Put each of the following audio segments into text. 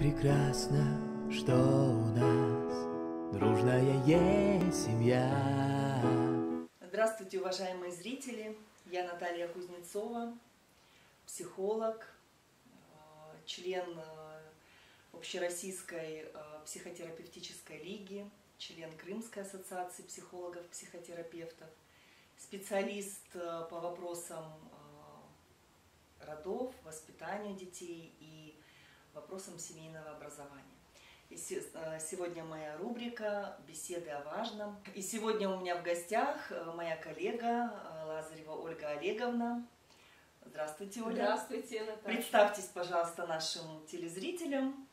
прекрасно, что у нас дружная есть семья. Здравствуйте, уважаемые зрители! Я Наталья Кузнецова, психолог, э, член э, Общероссийской э, психотерапевтической лиги, член Крымской ассоциации психологов-психотерапевтов, специалист по вопросам родов, воспитания детей и вопросам семейного образования. И сегодня моя рубрика «Беседы о важном». И сегодня у меня в гостях моя коллега Лазарева Ольга Олеговна. Здравствуйте, Оля. Здравствуйте, Наташа. Представьтесь, пожалуйста, нашим телезрителям.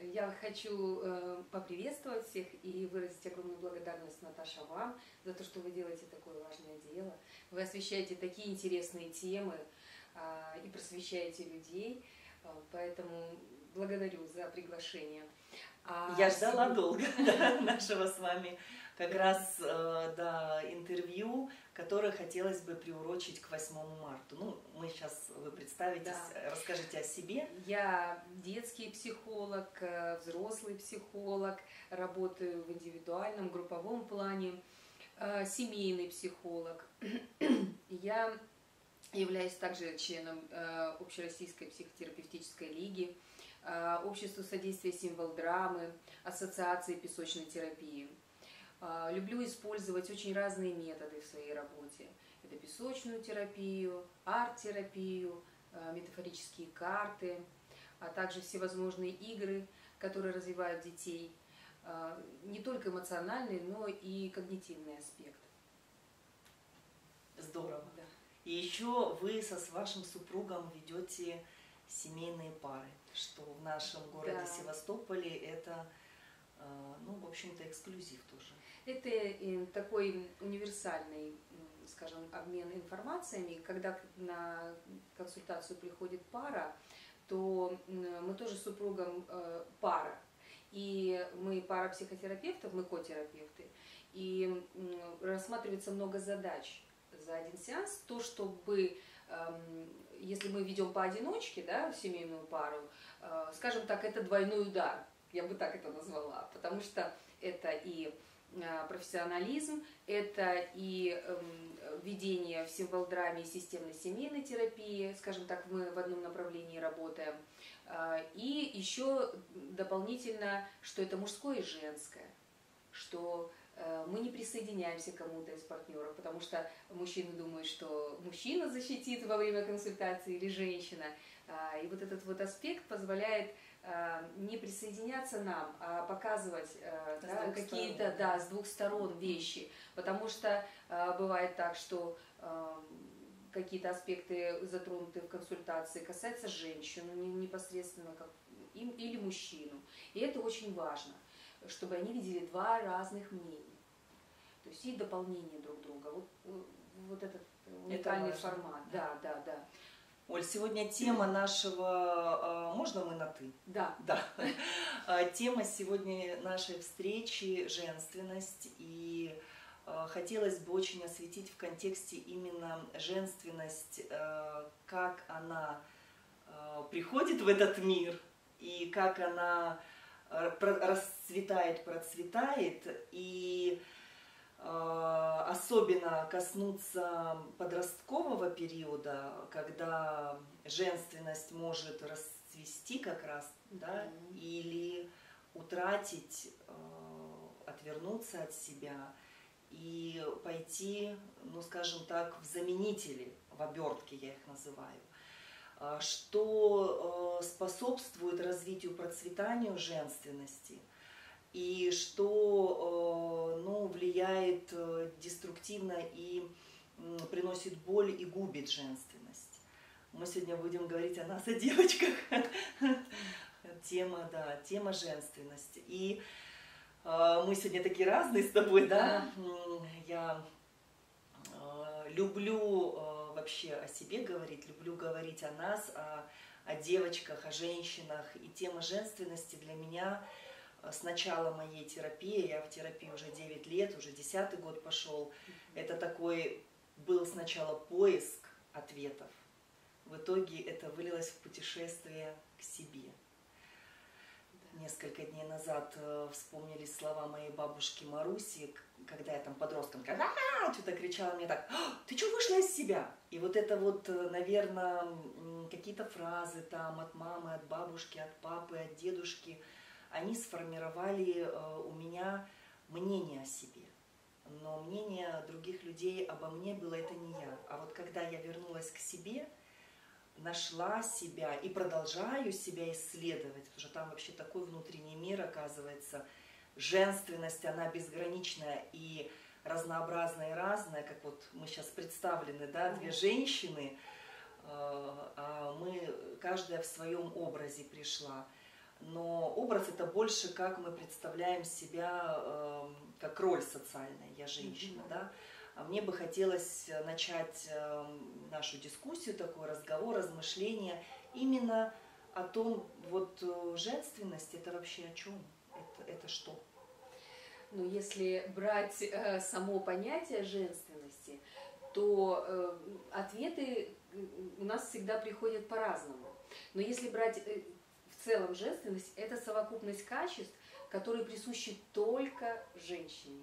Я хочу э, поприветствовать всех и выразить огромную благодарность, Наташа, вам за то, что вы делаете такое важное дело. Вы освещаете такие интересные темы э, и просвещаете людей. Поэтому благодарю за приглашение. А Я ждала долго да, нашего с вами как раз э, да, интервью, которое хотелось бы приурочить к 8 марта. Ну, мы сейчас, вы представитесь, да. расскажите о себе. Я детский психолог, э, взрослый психолог, работаю в индивидуальном, групповом плане, э, семейный психолог. Я являюсь также членом Общероссийской психотерапевтической лиги, Общества содействия символ драмы, Ассоциации песочной терапии. А, люблю использовать очень разные методы в своей работе. Это песочную терапию, арт-терапию, метафорические карты, а также всевозможные игры, которые развивают детей. Не только эмоциональный, но и когнитивный аспект. Здорово. И еще вы со с вашим супругом ведете семейные пары, что в нашем городе да. Севастополе это, ну, в общем-то, эксклюзив тоже. Это э, такой универсальный, скажем, обмен информациями. Когда на консультацию приходит пара, то мы тоже с супругом э, пара. И мы пара психотерапевтов, мы котерапевты. И рассматривается много задач за один сеанс. То, чтобы, эм, если мы ведем поодиночке, да, семейную пару, э, скажем так, это двойной удар. Я бы так это назвала. Потому что это и Э, профессионализм, это и эм, введение в символ-драме системной семейной терапии, скажем так, мы в одном направлении работаем, э, и еще дополнительно, что это мужское и женское, что мы не присоединяемся к кому-то из партнеров, потому что мужчины думают, что мужчина защитит во время консультации или женщина. И вот этот вот аспект позволяет Э, не присоединяться нам, а показывать э, да, какие-то да, с двух сторон вещи. Потому что э, бывает так, что какие-то аспекты затронуты в консультации касаются женщин непосредственно как им или мужчину. И это очень важно, чтобы они видели два разных мнения. То есть и дополнение друг друга. Вот, вот этот уникальный это формат. Да, да, да. Оль, сегодня тема нашего, а, можно мы на ты? Да. Да. А, тема сегодня нашей встречи – женственность. И а, хотелось бы очень осветить в контексте именно женственность, как она приходит в этот мир и как она расцветает, процветает. И особенно коснуться подросткового периода, когда женственность может расцвести как раз, да, mm-hmm. или утратить, э, отвернуться от себя и пойти, ну скажем так, в заменители, в обертки я их называю, э, что способствует развитию, процветанию женственности – и что э, ну, влияет э, деструктивно и приносит боль и губит женственность. Мы сегодня будем говорить о нас, о девочках. Тема, да, тема женственности. И э, мы сегодня такие разные с тобой, да? Я люблю вообще о себе говорить, люблю говорить о нас, о, о девочках, о женщинах. И тема женственности для меня – с начала моей терапии, я в терапии уже 9 лет, уже 10 год пошел, это такой был сначала поиск ответов, в итоге это вылилось в путешествие к себе. несколько дней назад э, вспомнились слова моей бабушки Маруси, когда я там подростком когда что-то кричала мне так, «А, ты что вышла из себя? И вот это вот, э, наверное, какие-то фразы там от мамы, от бабушки, от папы, от дедушки, они сформировали э, у меня мнение о себе. Но мнение других людей обо мне было это не я. А вот когда я вернулась к себе, нашла себя и продолжаю себя исследовать, потому что там вообще такой внутренний мир оказывается, женственность, она безграничная и разнообразная и разная, как вот мы сейчас представлены, да, две женщины, э, а мы, каждая в своем образе пришла. Но образ это больше, как мы представляем себя, эм, как роль социальная, я женщина, mm-hmm. да. А мне бы хотелось начать эм, нашу дискуссию, такой разговор, размышление именно о том, вот э, женственность это вообще о чем? Это, это что? Ну, если брать э, само понятие женственности, то э, ответы у нас всегда приходят по-разному. Но если брать э, целом женственность, это совокупность качеств, которые присущи только женщине.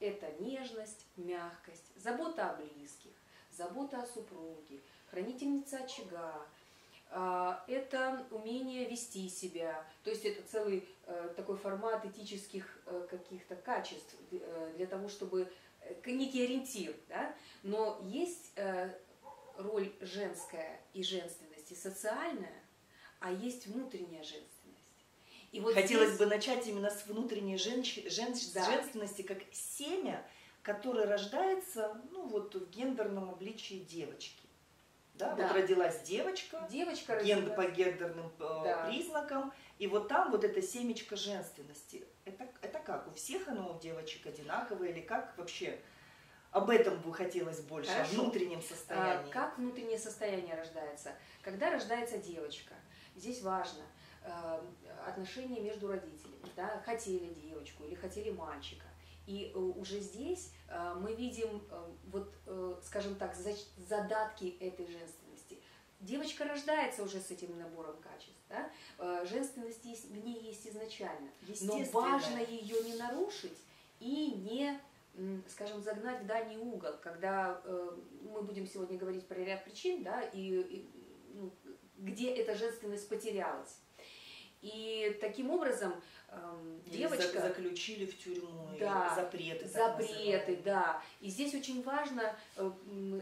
Это нежность, мягкость, забота о близких, забота о супруге, хранительница очага, а, это умение вести себя, то есть это целый э, такой формат этических э, каких-то качеств э, для того, чтобы некий ориентир, да? но есть роль женская и женственности социальная, а есть внутренняя женственность. И вот Хотелось здесь... бы начать именно с внутренней женщ... Жен... да. женственности, как семя, которое рождается ну, вот, в гендерном обличии девочки. Да? Да. Вот родилась девочка, девочка ген... по гендерным э, да. признакам, и вот там вот это семечко женственности. Это, это как? У всех оно у девочек одинаковое или как вообще? Об этом бы хотелось больше, Хорошо. о внутреннем состоянии. А, как внутреннее состояние рождается? Когда рождается девочка, здесь важно – Э, отношения между родителями, да, хотели девочку или хотели мальчика. И э, уже здесь э, мы видим, вот, скажем так, задатки этой женственности. Девочка рождается уже с этим набором качеств. Да? Женственность есть, в ней есть изначально. Но важно ее не нарушить и не скажем, загнать в дальний угол, когда мы будем сегодня говорить про ряд причин, да, и, и ну, где эта женственность потерялась. И таким образом эм, девочка... заключили в тюрьму, да, запреты. Запреты, да. И здесь очень важно э,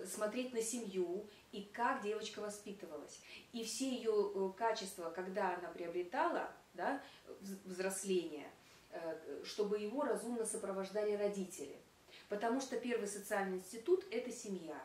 смотреть на семью и как девочка воспитывалась. И все ее э, качества, когда она приобретала да, взросление, э, чтобы его разумно сопровождали родители. Потому что первый социальный институт – это семья.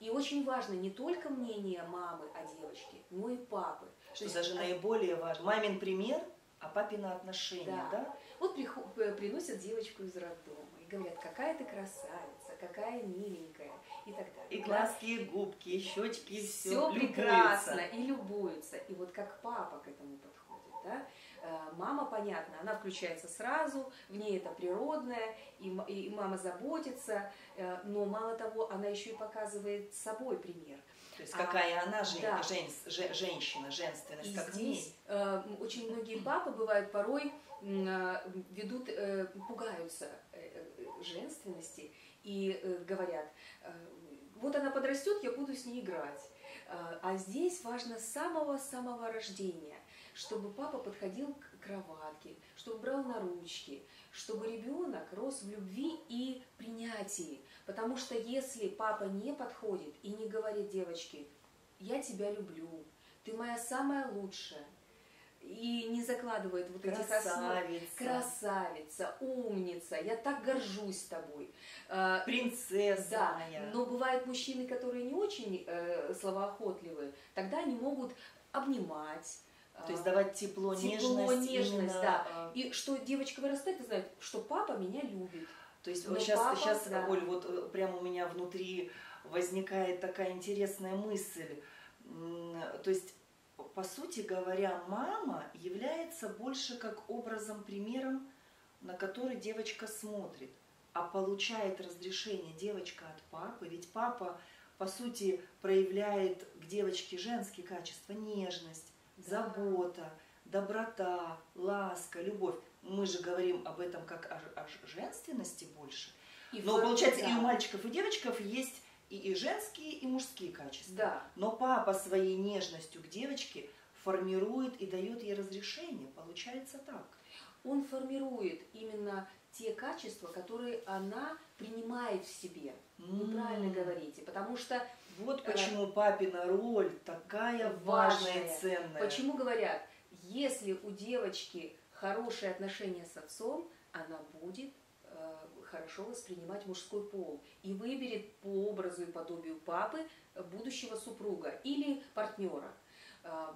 И очень важно не только мнение мамы о девочке, но и папы. Что есть, даже а... наиболее важно. Мамин пример, а папина отношения, да? да? Вот приход, э, приносят девочку из роддома и говорят, какая ты красавица, какая миленькая и так далее. И глазки, и губки, и щечки, и все. Все прекрасно и любуются. И вот как папа к этому подходит, да? Э, мама, понятно, она включается сразу, в ней это природное, и, мама заботится, э, но мало того, она еще и показывает собой пример. То есть какая а, она жен, да. жен, жен, женщина, женственность, и как здесь э, очень многие папы бывают порой э, ведут, э, пугаются э, женственности и э, говорят, э, вот она подрастет, я буду с ней играть. А здесь важно с самого-самого рождения, чтобы папа подходил к кроватке, чтобы брал на ручки, чтобы ребенок рос в любви и принятии. Потому что если папа не подходит и не говорит девочке, я тебя люблю, ты моя самая лучшая, и не закладывает вот красавица. этих основ. Красавица, умница, я так горжусь тобой. А, Принцесса да, моя. Но бывают мужчины, которые не очень э, словоохотливые, тогда они могут обнимать, то есть давать тепло, тепло нежность. нежность, именно... да. А. И что девочка вырастает и знает, что папа меня любит. То есть вот сейчас, папа, сейчас да. Оль, вот э, прямо у меня внутри возникает такая интересная мысль. То есть, по сути говоря, мама является больше как образом, примером, на который девочка смотрит, а получает разрешение девочка от папы, ведь папа, по сути, проявляет к девочке женские качества, нежность. Забота, доброта, ласка, любовь. Мы же говорим об этом как о, о женственности больше. И Но получается, да. и у мальчиков, и девочков есть и, и женские, и мужские качества. Да, Но папа своей нежностью к девочке формирует и дает ей разрешение. Получается так. он формирует именно те качества, которые она принимает в себе. Вы правильно М. говорите, потому что Вот Э, почему папина роль такая важная и важная. ценная. Почему говорят, если у девочки хорошие отношения с отцом, она будет э, хорошо воспринимать мужской пол и выберет по образу и подобию папы э, будущего супруга или партнера. Э,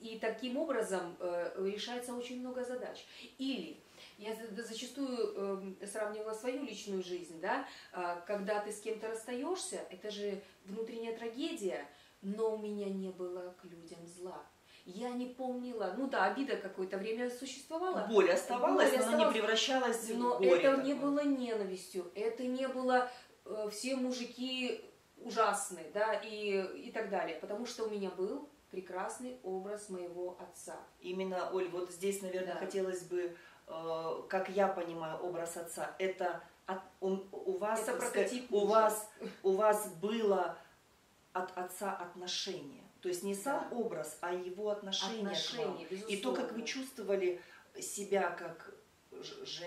И таким образом э, решается очень много задач. Или я за- зачастую э, сравнивала свою личную жизнь, да, а, когда ты с кем-то расстаешься, это же внутренняя трагедия, но у меня не было к людям зла. Я не помнила, ну да, обида какое-то время существовала, Боль оставалась, Боль но она не превращалась но в горе. это не такое. было ненавистью, это не было э, все мужики ужасны, да, и, и так далее, потому что у меня был прекрасный образ моего отца. Именно, Оль, вот здесь, наверное, Да. хотелось бы, как я понимаю образ отца, это от- у, у вас, Это прототип у вас, у вас было от отца отношение. То есть не сам Да. образ, а его отношение, к вам. И то, как вы чувствовали себя как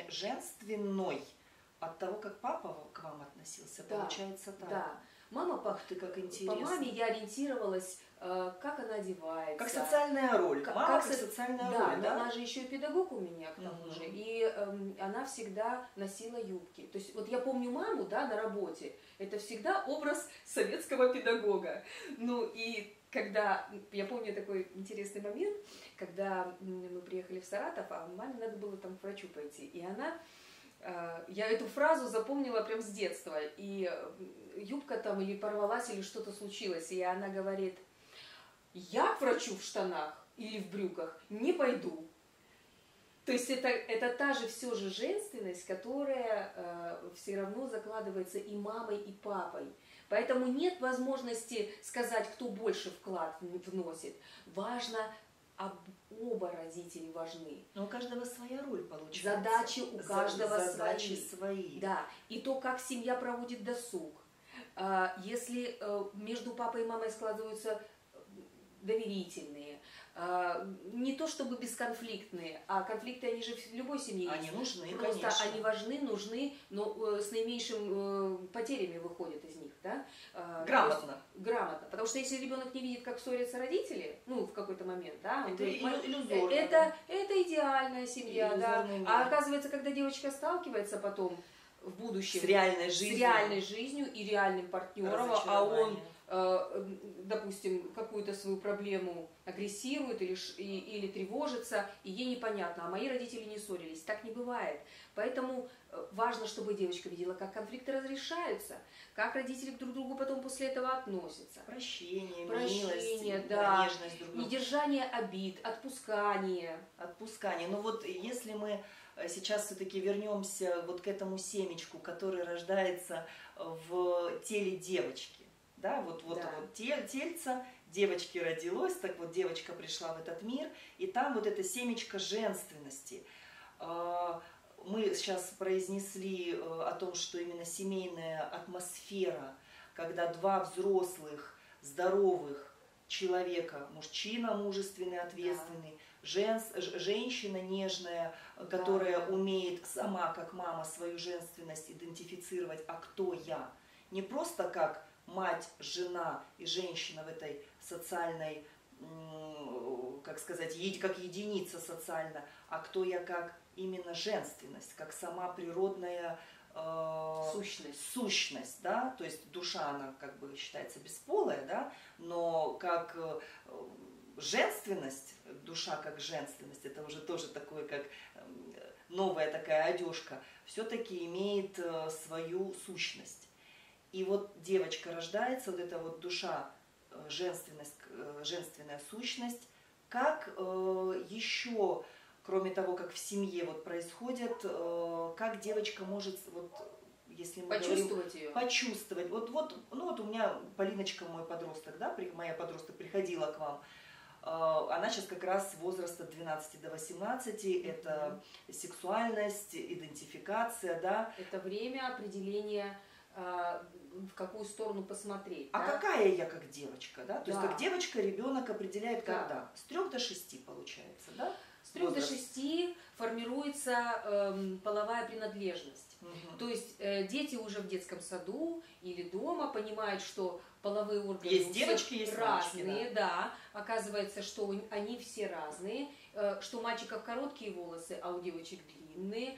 женственной от того, как папа к вам относился, Да, получается так. Да. Мама по, Ах ты, как по интересно. маме я ориентировалась, э, как она одевается. Как социальная роль. Как- Мама как как, со- социальная Да, роль, да? она же еще и педагог у меня, к тому Мгм. же. И эм, она всегда носила юбки. То есть вот я помню маму, да, на работе. Это всегда образ советского педагога. Ну и когда, я помню такой интересный момент, когда мы приехали в Саратов, а маме надо было там к врачу пойти. И она, э, я эту фразу запомнила прям с детства. И э, юбка там или порвалась, или что-то случилось. И она говорит, я к врачу в штанах или в брюках не пойду. То есть это, это та же все же женственность, которая все равно закладывается и мамой, и папой. Поэтому нет возможности сказать, кто больше вклад вносит. Важно, об, оба родители важны. Но у каждого своя роль получается. Задачи у каждого задачи свои. свои. Да, и то, как семья проводит досуг. А, Если э, между папой и мамой складываются э, доверительные, а, не то чтобы бесконфликтные, а конфликты, они же в любой семье Они есть. нужны, Просто конечно. они важны, нужны, но э, с наименьшим э, потерями выходят из них, да? А, Грамотно. есть грамотно. Потому что если ребенок не видит, как ссорятся родители, ну, в какой-то момент, да, он Это говорит, иллю- «Мам, иллюзорно, это, да. это идеальная семья, да. Мир. А оказывается, когда девочка сталкивается потом в будущем С реальной с жизнью. реальной жизнью и реальным партнером, а он, разочарование. э, допустим, какую-то свою проблему агрессирует или, или тревожится, и ей непонятно, а мои родители не ссорились. Так не бывает. Поэтому э, важно, чтобы девочка видела, как конфликты разрешаются, как родители друг к другу потом после этого относятся. Прощение, Прощение, милость, да. нежность друг к другу. Недержание обид, отпускание. Отпускание. Ну вот если мы э, сейчас все-таки вернемся вот к этому семечку, который рождается в теле девочки. Да, вот, вот, Да. вот тель- тельце девочки родилось, так вот девочка пришла в этот мир, и там вот это семечко женственности. А, Мы сейчас произнесли э, о том, что именно семейная атмосфера, когда два взрослых, здоровых человека, мужчина мужественный, ответственный, женс- ж- женщина нежная, э, которая Да, да. умеет сама, как мама, свою женственность идентифицировать, а кто я. Не просто как мать, жена и женщина в этой социальной, как сказать, как единица социально, а кто я как именно женственность, как сама природная э, Сущность. сущность, да, то есть душа, она как бы считается бесполая, да, но как э, женственность, душа как женственность, это уже тоже такое, как эм, новая такая одежка, все-таки имеет э, свою сущность. И вот девочка рождается, вот эта вот душа, э, женственность, э, женственная сущность, как э, еще, кроме того, как в семье вот происходит, э, как девочка может, вот, если мы говорим Почувствовать ее. почувствовать. Вот, вот, ну вот у меня Полиночка, мой подросток, да, при- моя подросток приходила к вам. Она сейчас как раз с возраста 12 до 18, mm-hmm. это сексуальность, идентификация, да. Это время определения а, в какую сторону посмотреть. А да? какая я как девочка, да? То да. есть как девочка ребенок определяет да. когда? С трех до шести получается, да? С трех до шести формируется эм, половая принадлежность. Угу. То есть э, дети уже в детском саду или дома понимают, что половые органы есть девочки, есть разные, мальчики, да. да. Оказывается, что они все разные, э, что у мальчиков короткие волосы, а у девочек длинные Э,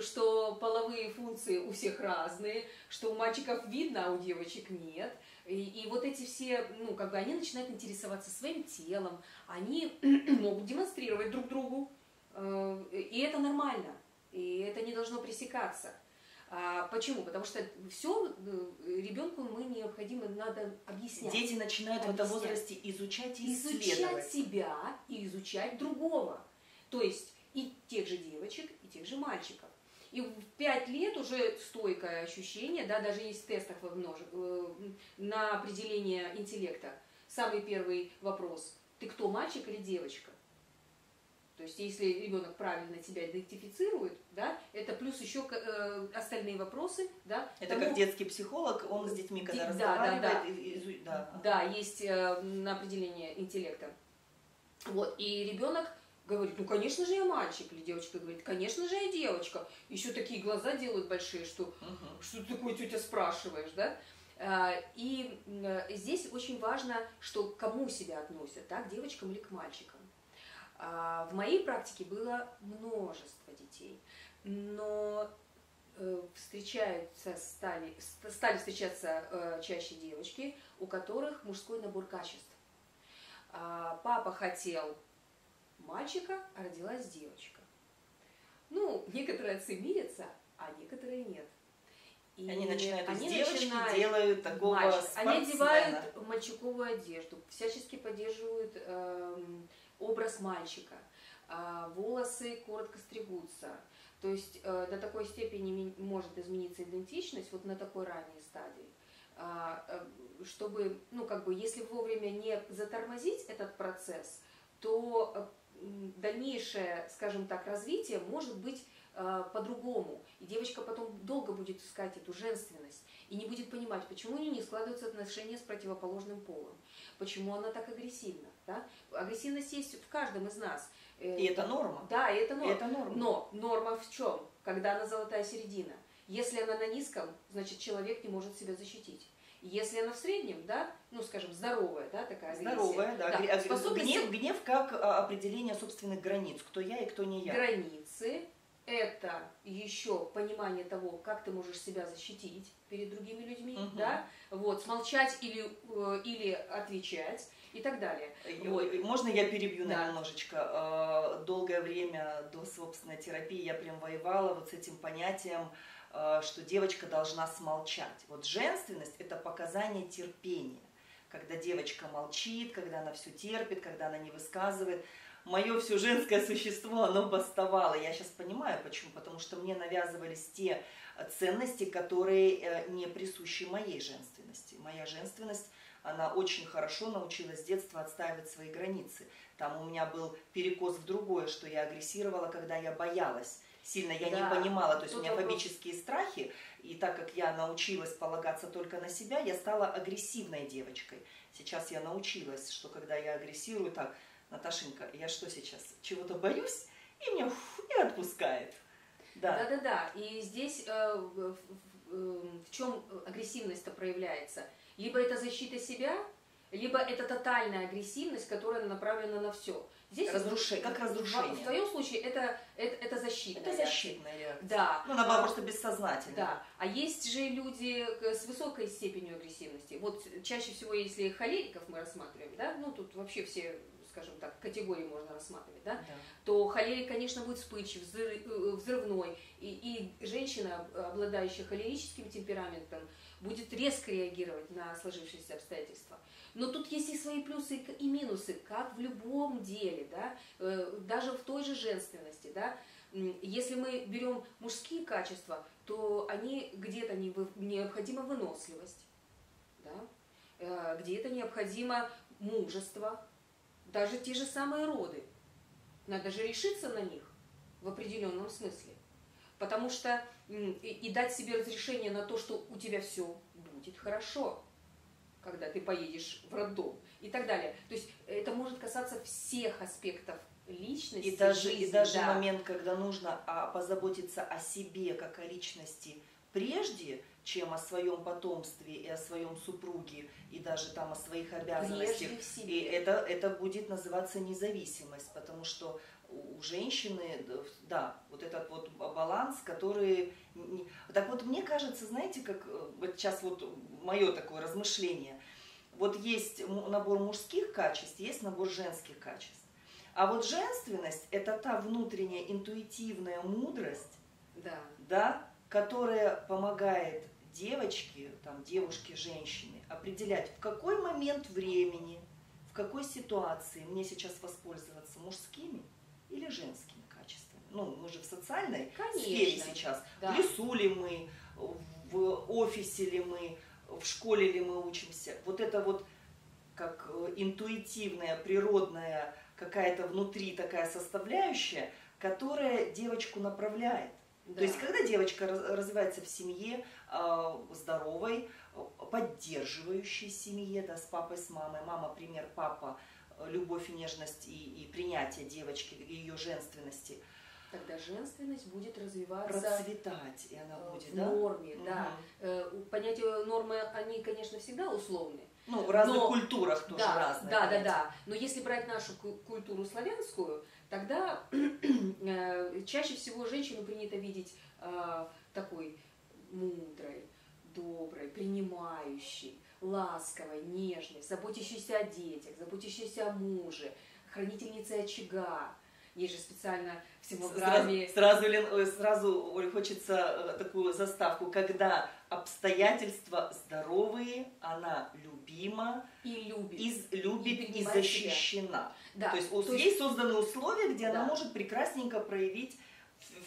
что половые функции у всех разные, что у мальчиков видно, а у девочек нет. И, и вот эти все, ну, как бы они начинают интересоваться своим телом, они могут демонстрировать друг другу, э, и это нормально, и это не должно пресекаться. А, почему? Потому что все э, ребенку мы необходимо надо объяснять. Дети начинают объяснять. в этом возрасте изучать и изучать себя и изучать другого. То есть и тех же девочек, и тех же мальчиков. И в 5 лет уже стойкое ощущение, да, даже есть в тестах э, на определение интеллекта. Самый первый вопрос. Ты кто, мальчик или девочка? То есть, если ребенок правильно тебя идентифицирует, да, это плюс еще э, остальные вопросы, да. Это тому, как детский психолог, он с детьми когда да, разговаривает. Да, да, и, да. да, есть э, на определение интеллекта. Вот, и ребенок говорит, ну, конечно же, я мальчик. Или девочка говорит, конечно же, я девочка. Еще такие глаза делают большие, что угу. что ты такое тетя спрашиваешь, да? А, и э, здесь очень важно, что кому себя относят, да, к девочкам или к мальчикам. А, в моей практике было множество детей, но э, встречаются, стали, стали встречаться э, чаще девочки, у которых мужской набор качеств. А, папа хотел мальчика, а родилась девочка. Ну, некоторые отцы мирятся, а некоторые нет. И они начинают они из девочки начинают делают такого мальчик. Они одевают мальчиковую одежду, всячески поддерживают э, образ мальчика. Э, волосы коротко стригутся. То есть э, до такой степени может измениться идентичность вот на такой ранней стадии а, э, чтобы, ну, как бы, если вовремя не затормозить этот процесс, то э, дальнейшее, скажем так, развитие может быть э, по-другому. И девочка потом долго будет искать эту женственность и не будет понимать, почему у нее не складываются отношения с противоположным полом, почему она так агрессивна. Да? Агрессивность есть в каждом из нас. Э, и это норма. Да, и это норма. И это норма. Но норма в чем? Когда она золотая середина. Если она на низком, значит человек не может себя защитить. Если она в среднем, да, ну, скажем, здоровая, да, такая агрессия. Здоровая, да. да. Способность... Гнев, гнев как а, определение собственных границ, кто я и кто не я. Границы – это еще понимание того, как ты можешь себя защитить перед другими людьми, угу. да, вот, смолчать или, э, или отвечать и так далее. Вот. Можно я перебью да. немножечко? А, долгое время до собственной терапии я прям воевала вот с этим понятием что девочка должна смолчать. Вот женственность – это показание терпения. Когда девочка молчит, когда она все терпит, когда она не высказывает. Мое все женское существо, оно бастовало. Я сейчас понимаю, почему. Потому что мне навязывались те ценности, которые э, не присущи моей женственности. Моя женственность, она очень хорошо научилась с детства отстаивать свои границы. Там у меня был перекос в другое, что я агрессировала, когда я боялась сильно я да. не понимала, то есть Тут у меня вопрос... фобические страхи, и так как я научилась полагаться только на себя, я стала агрессивной девочкой. Сейчас я научилась, что когда я агрессирую, так, Наташенька, я что сейчас, чего-то боюсь, и меня фу, и отпускает. Да. да, да, да. И здесь э, в, в, в чем агрессивность-то проявляется? Либо это защита себя, либо это тотальная агрессивность, которая направлена на все. Здесь разрушение, как разрушение. В, твоем случае это, это, это защитная Это защитная реакция. Да. Ну, она была а, просто бессознательная. Да. А есть же люди с высокой степенью агрессивности. Вот чаще всего, если холериков мы рассматриваем, да, ну, тут вообще все скажем так, категории можно рассматривать, да, да. то холерик, конечно, будет вспыльчив, э, взрывной, и, и женщина, обладающая холерическим темпераментом, будет резко реагировать на сложившиеся обстоятельства. Но тут есть и свои плюсы и минусы, как в любом деле, да, э, даже в той же женственности, да. Если мы берем мужские качества, то они где-то необходима выносливость, да, э, где-то необходимо мужество, даже те же самые роды. Надо же решиться на них в определенном смысле. Потому что и, и дать себе разрешение на то, что у тебя все будет хорошо, когда ты поедешь в роддом и так далее. То есть это может касаться всех аспектов личности. И даже, жизни, и даже да. момент, когда нужно а, позаботиться о себе как о личности прежде, чем о своем потомстве и о своем супруге, и даже там о своих обязанностях. И это, это будет называться независимость, потому что у женщины, да, вот этот вот баланс, который... Так вот, мне кажется, знаете, как э, вот сейчас вот мое такое размышление. Вот есть набор мужских качеств, есть набор женских качеств. А вот женственность – это та внутренняя интуитивная мудрость, Да. да, которая помогает девочке, там, девушке, женщине определять, в какой момент времени, в какой ситуации мне сейчас воспользоваться мужскими или женскими качествами. Ну, мы же в социальной Конечно. сфере сейчас. Да. В лесу ли мы, в офисе ли мы, в школе ли мы учимся. Вот это вот как э, интуитивная, природная какая-то внутри такая составляющая, которая девочку направляет. да. То есть, когда девочка раз- развивается в семье э, здоровой, э, поддерживающей семье, да, с папой, с мамой, мама пример, папа э, любовь, нежность и, и принятие девочки, ее женственности, Тогда женственность будет развиваться процветать, и она э, будет, в да? норме, Мгм. да. Э, Понятия нормы, они, конечно, всегда условны. Ну, в разных Но- культурах тоже да, разные. Да, да, понятия. да. Но если брать нашу ку- культуру славянскую, тогда э, чаще всего женщину принято видеть такой мудрой, доброй, принимающей, ласковой, нежной, заботящейся о детях, заботящейся о муже, хранительницей очага. Есть же специально в Сразу, симвограмме сразу, Лен, ой, сразу, Оль, хочется э, такую заставку, когда обстоятельства здоровые, она любима, и любит. из, любит И и, защищена. да. То есть, то есть созданы условия, где Да. она может прекрасненько проявить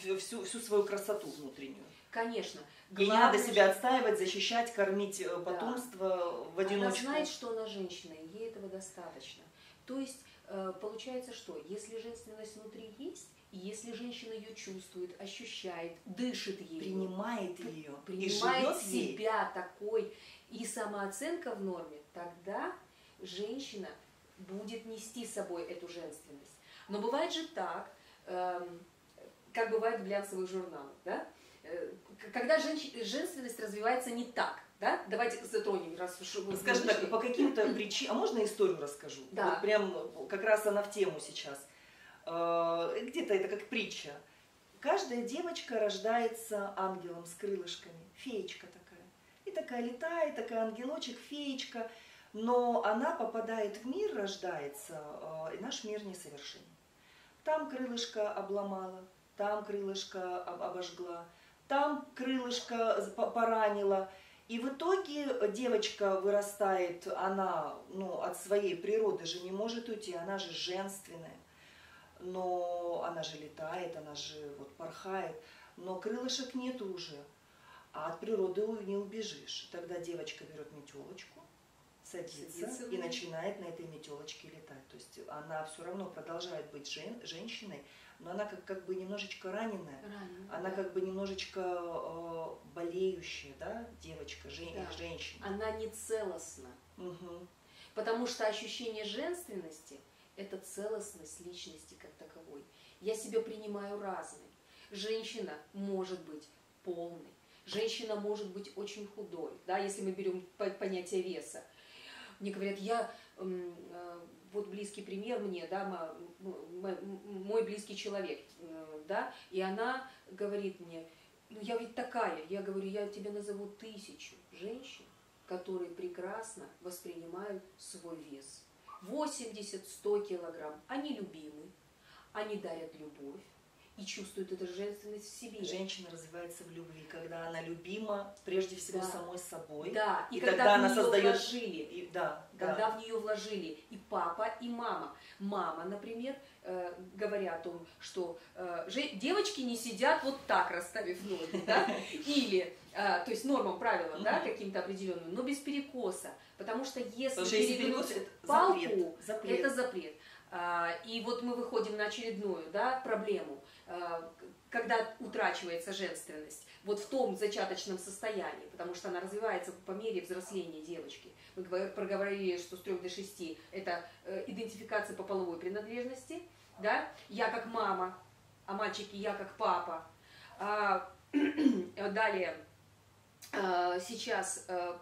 в- всю, всю свою красоту внутреннюю. конечно. Ей не надо Главное, себя отстаивать, защищать, кормить э, потомство в Она одиночку. знает, что она женщина, и ей этого достаточно. То есть э, получается что? Если женственность внутри есть, и если женщина ее чувствует, ощущает, дышит ею, принимает ее и принимает ей. себя такой, и самооценка в норме, тогда женщина будет нести с собой эту женственность. Но бывает же так, эм, как бывает в глянцевых журналах, да? Э, когда женщ- женственность развивается не так, да? Давайте затронем, раз уж мы Скажем так, по каким-то причинам, а можно историю расскажу? Да. Вот прям как раз она в тему сейчас. Э, Где-то это как притча. Каждая девочка рождается ангелом с крылышками, феечка такая. И такая летает, такая ангелочек, феечка. Но она попадает в мир, рождается, э, и наш мир несовершенен. Там крылышко обломала, там крылышко об- обожгла, там крылышко поранила. И в итоге девочка вырастает, она ну, от своей природы же не может уйти, она же женственная. Но она же летает, она же вот порхает, но крылышек нет уже. А от природы не убежишь. Тогда девочка берет метелочку, садится, Садится и начинает на этой метелочке летать. То есть она все равно продолжает быть жен- женщиной, но она как, как бы немножечко раненая. Ранее, Она да. как бы немножечко э, болеющая, да, девочка, жен- Да. женщина. Она не целостна. Мгм. Потому что ощущение женственности – это целостность личности как таковой. Я себя принимаю разной. Женщина может быть полной, женщина может быть очень худой, да, если мы берем по- понятие веса. Мне говорят, я, э, вот близкий пример мне, да, мой близкий человек, э, да, и она говорит мне, ну я ведь такая, я говорю, я тебе назову тысячу женщин, которые прекрасно воспринимают свой вес. 80-100 килограмм. Они любимы, они дарят любовь и чувствуют эту женственность в себе. Женщина развивается в любви, когда она любима прежде всего Да. самой собой. Да, и, И когда тогда в она нее создает- вложили, И, да, когда да. в нее вложили и папа, и мама. Мама, например, э, говоря о том, что э, же- девочки не сидят вот так, расставив ноги, да, или, э, то есть нормам, правилам, да, каким-то определенным, но без перекоса, потому что если перегнуть палку, запрет. запрет. это запрет. А, и вот мы выходим на очередную да, проблему, когда утрачивается женственность, вот в том зачаточном состоянии, потому что она развивается по мере взросления девочки. Мы проговорили, что с 3 до 6 это э, идентификация по половой принадлежности, да, я как мама, а мальчики я как папа. А, далее, сейчас, э,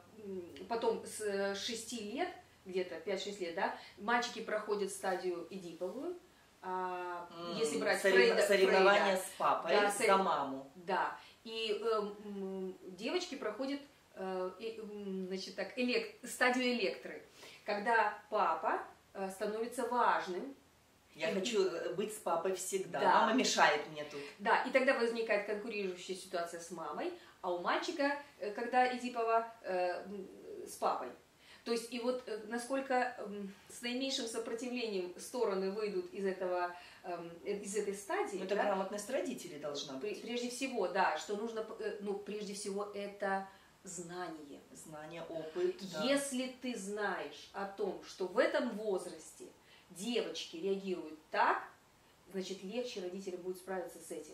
потом с 6 лет где-то 5-6 лет, да, мальчики проходят стадию эдиповую, а, mm, если брать сорев... Фрейда, соревнования Фрейда, с папой да, за маму. Да, и э, девочки проходят э, значит так, элек... стадию электры, когда папа э, становится важным. Я и... хочу э, быть с папой всегда. Да. Мама мешает мне тут. Да, и тогда возникает конкурирующая ситуация с мамой, а у мальчика, э, когда Эдипова э, с папой. То есть и вот э, насколько эм, с наименьшим сопротивлением стороны выйдут из этого эм, э, из этой стадии. Это да, грамотность родителей должна быть. Прежде всего, да, что нужно, э, ну, прежде всего, это знание. Знание, опыт. Да. Если ты знаешь о том, что в этом возрасте девочки реагируют так, значит, легче родителям будет справиться с этим.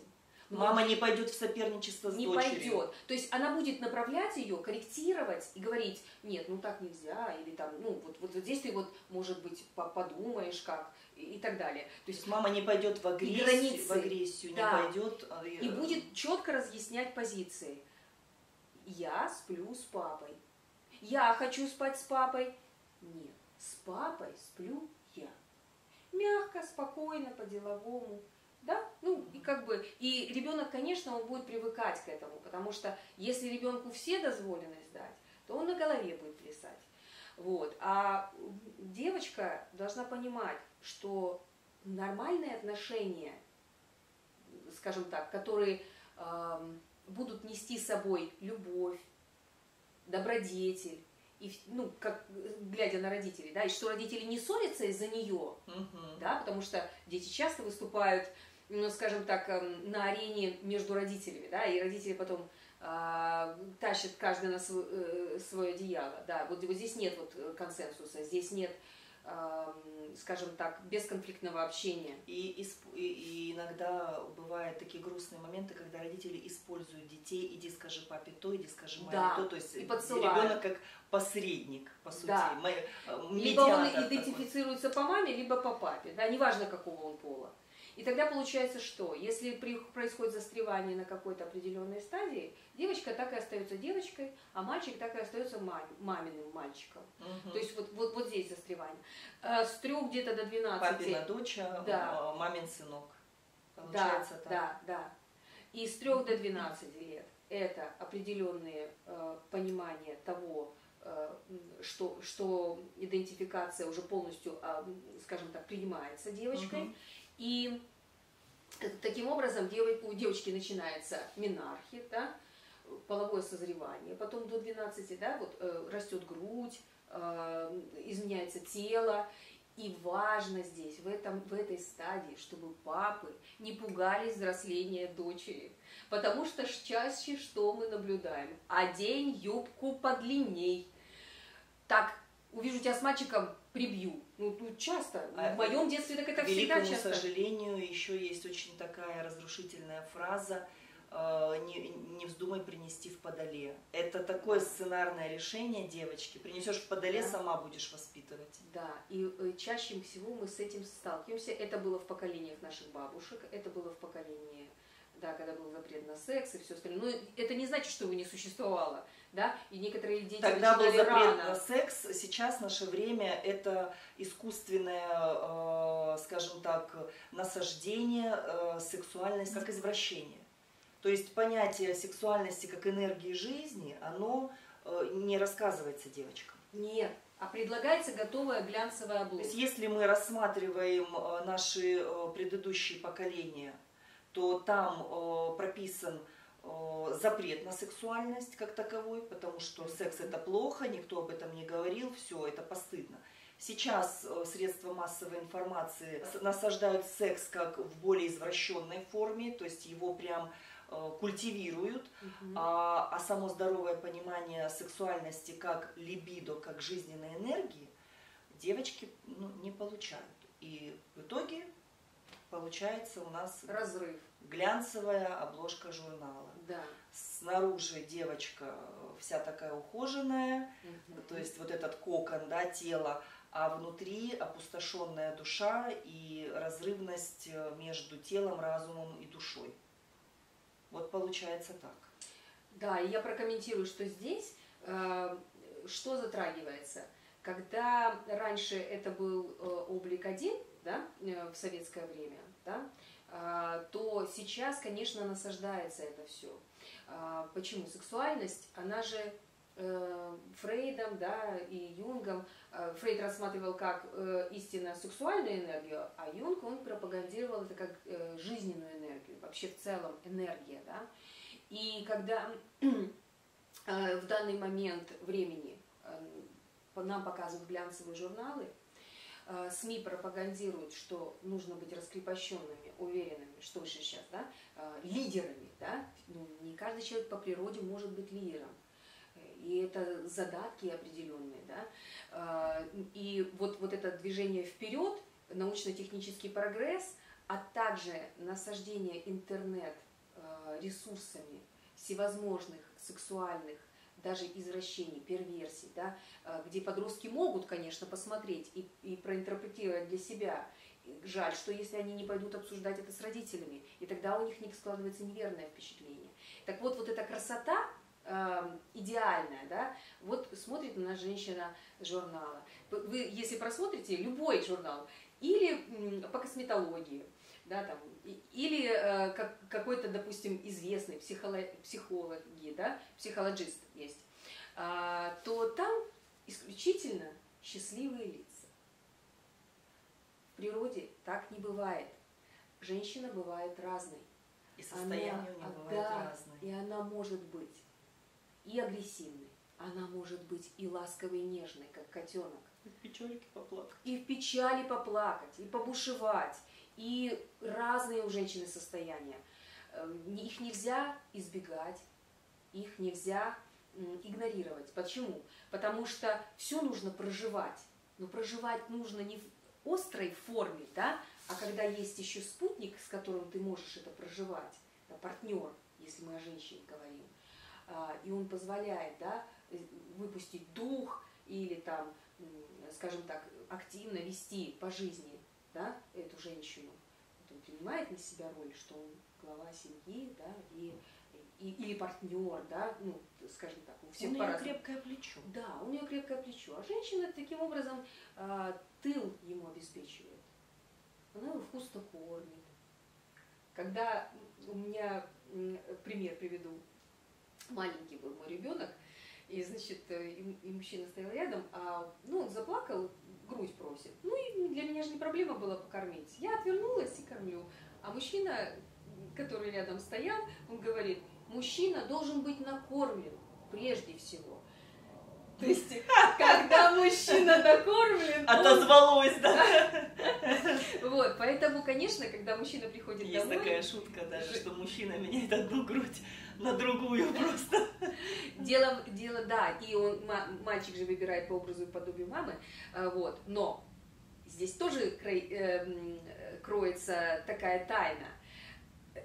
Мама не пойдет в соперничество с не дочерью. Не пойдет. То есть она будет направлять ее, корректировать и говорить, нет, ну так нельзя, или там, ну вот, вот здесь ты вот, может быть, подумаешь как, и, и так далее. То есть мама не пойдет в агрессию, границы, в агрессию да. не пойдет. А, и будет четко разъяснять позиции. Я сплю с папой. Я хочу спать с папой. Нет, с папой сплю я. Мягко, спокойно, по-деловому. Да? Ну, и как бы, и ребенок, конечно, он будет привыкать к этому, потому что если ребенку все дозволенность дать, то он на голове будет плясать. Вот. А девочка должна понимать, что нормальные отношения, скажем так, которые э, будут нести с собой любовь, добродетель, и, ну, как глядя на родителей, да, и что родители не ссорятся из-за нее, угу. да, потому что дети часто выступают ну, скажем так, эм, на арене между родителями, да, и родители потом э, тащат каждый на свой, э, свое одеяло, да, вот, вот здесь нет вот э, консенсуса, здесь нет, э, скажем так, бесконфликтного общения. И, и, и иногда бывают такие грустные моменты, когда родители используют детей, иди скажи папе то, иди скажи маме да, то, то есть и ребенок как посредник, по сути, да. мой, Либо он идентифицируется такой. по маме, либо по папе, да, неважно какого он пола. И тогда получается что? Если происходит застревание на какой-то определенной стадии, девочка так и остается девочкой, а мальчик так и остается маминым мальчиком. Угу. То есть вот, вот, вот здесь застревание. Э, с трех где-то до 12. Папина дочь, а, да. мамин сынок. Получается да, так. Да, да. И с трех до 12 лет это определенные э, понимания того, э, что, что идентификация уже полностью, э, скажем так, принимается девочкой. Угу. И таким образом у девочки начинается менархия, да, половое созревание, потом до 12 да, вот, э, растет грудь, э, изменяется тело. И важно здесь, в, этом, в этой стадии, чтобы папы не пугались взросления дочери. Потому что чаще что мы наблюдаем? Одень юбку подлинней. Так, увижу тебя с мальчиком, прибью. Ну, ну часто. А в моем детстве так это к всегда часто. К сожалению, еще есть очень такая разрушительная фраза э, не, не вздумай принести в подоле. Это такое сценарное решение девочки. Принесешь в подоле, да. сама будешь воспитывать. Да, и э, чаще всего мы с этим сталкиваемся. Это было в поколениях наших бабушек, это было в поколении, да, когда был запрет на секс и все остальное. Но это не значит, что его не существовало да, и некоторые дети Тогда был запрет рано. на секс, сейчас наше время это искусственное, э, скажем так, насаждение, э, сексуальность как извращение. То есть понятие сексуальности как энергии жизни, оно э, не рассказывается девочкам. Нет, а предлагается готовая глянцевая обложка. То есть если мы рассматриваем наши предыдущие поколения, то там прописан запрет на сексуальность как таковой, потому что секс это плохо, никто об этом не говорил, все, это постыдно. Сейчас э, средства массовой информации насаждают секс как в более извращенной форме, то есть его прям э, культивируют, угу. а, а само здоровое понимание сексуальности как либидо, как жизненной энергии девочки ну, не получают. И в итоге получается у нас Разрыв. Глянцевая обложка журнала. Да. Снаружи девочка вся такая ухоженная, Мгм. то есть вот этот кокон, да, тело, а внутри опустошенная душа и разрывность э, между телом, разумом и душой. Вот получается так. Да, и я прокомментирую, что здесь э, что затрагивается. Когда раньше это был э, облик один, да, э, в советское время, да, а, то сейчас, конечно, насаждается это все. Почему? Сексуальность, она же э, Фрейдом да, и Юнгом. э, Фрейд рассматривал как э, истинно сексуальную энергию, а Юнг он пропагандировал это как жизненную энергию, вообще в целом энергия. Да? И когда в данный момент времени нам показывают глянцевые журналы, СМИ пропагандируют, что нужно быть раскрепощенными, уверенными, что же сейчас, да, э, лидерами, да, ну, не каждый человек по природе может быть лидером, и это задатки определенные, да, Э, и вот, вот это движение вперед, научно-технический прогресс, а также насаждение интернет э, ресурсами всевозможных сексуальных даже извращений, перверсий, да, э, где подростки могут, конечно, посмотреть и, и проинтерпретировать для себя. Жаль, что если они не пойдут обсуждать это с родителями, и тогда у них не складывается неверное впечатление. Так вот, вот эта красота, э, идеальная, да, вот смотрит на нас женщина журнала. Вы, если просмотрите любой журнал, или по косметологии, да, там, или э, как, какой-то, допустим, известный психолог, психологи, да, психологист есть, э, то там исключительно счастливые лица. В природе так не бывает. Женщина бывает разной. И состояние она, у нее бывает да, разное. И она может быть и агрессивной, она может быть и ласковой, и нежной, как котенок. В печальке поплакать. И в печали поплакать, и побушевать, и разные у женщины состояния. Эм, Их нельзя избегать, их нельзя игнорировать. Почему? Потому что все нужно проживать. Но проживать нужно не в острой форме, да, а когда есть еще спутник, с которым ты можешь это проживать, да, партнер, если мы о женщине говорим, а, и он позволяет да, э, выпустить дух или там, скажем так, активно вести по жизни да, эту женщину. Вот Он принимает на себя роль, что он глава семьи, да, и, и, или партнер, да, ну, скажем так, у всех у нее крепкое плечо. Да, у нее крепкое плечо. А женщина таким образом а, тыл ему обеспечивает. Она его вкусно кормит. Когда у меня пример приведу, маленький был мой ребенок, и, значит, э, и, и мужчина стоял рядом, а, ну, он заплакал, грудь просит. Ну, и для меня же не проблема было покормить. Я отвернулась и кормлю. А мужчина, который рядом стоял, он говорит, мужчина должен быть накормлен прежде всего. То есть, когда мужчина накормлен, он- Отозвалось, да? вот, поэтому, конечно, когда мужчина приходит Есть домой, такая шутка даже, что мужчина меняет одну грудь на другую просто. дело, дело, да, и он, ма- мальчик же выбирает по образу и подобию мамы, а, вот, но здесь тоже эм, э, кроется такая тайна.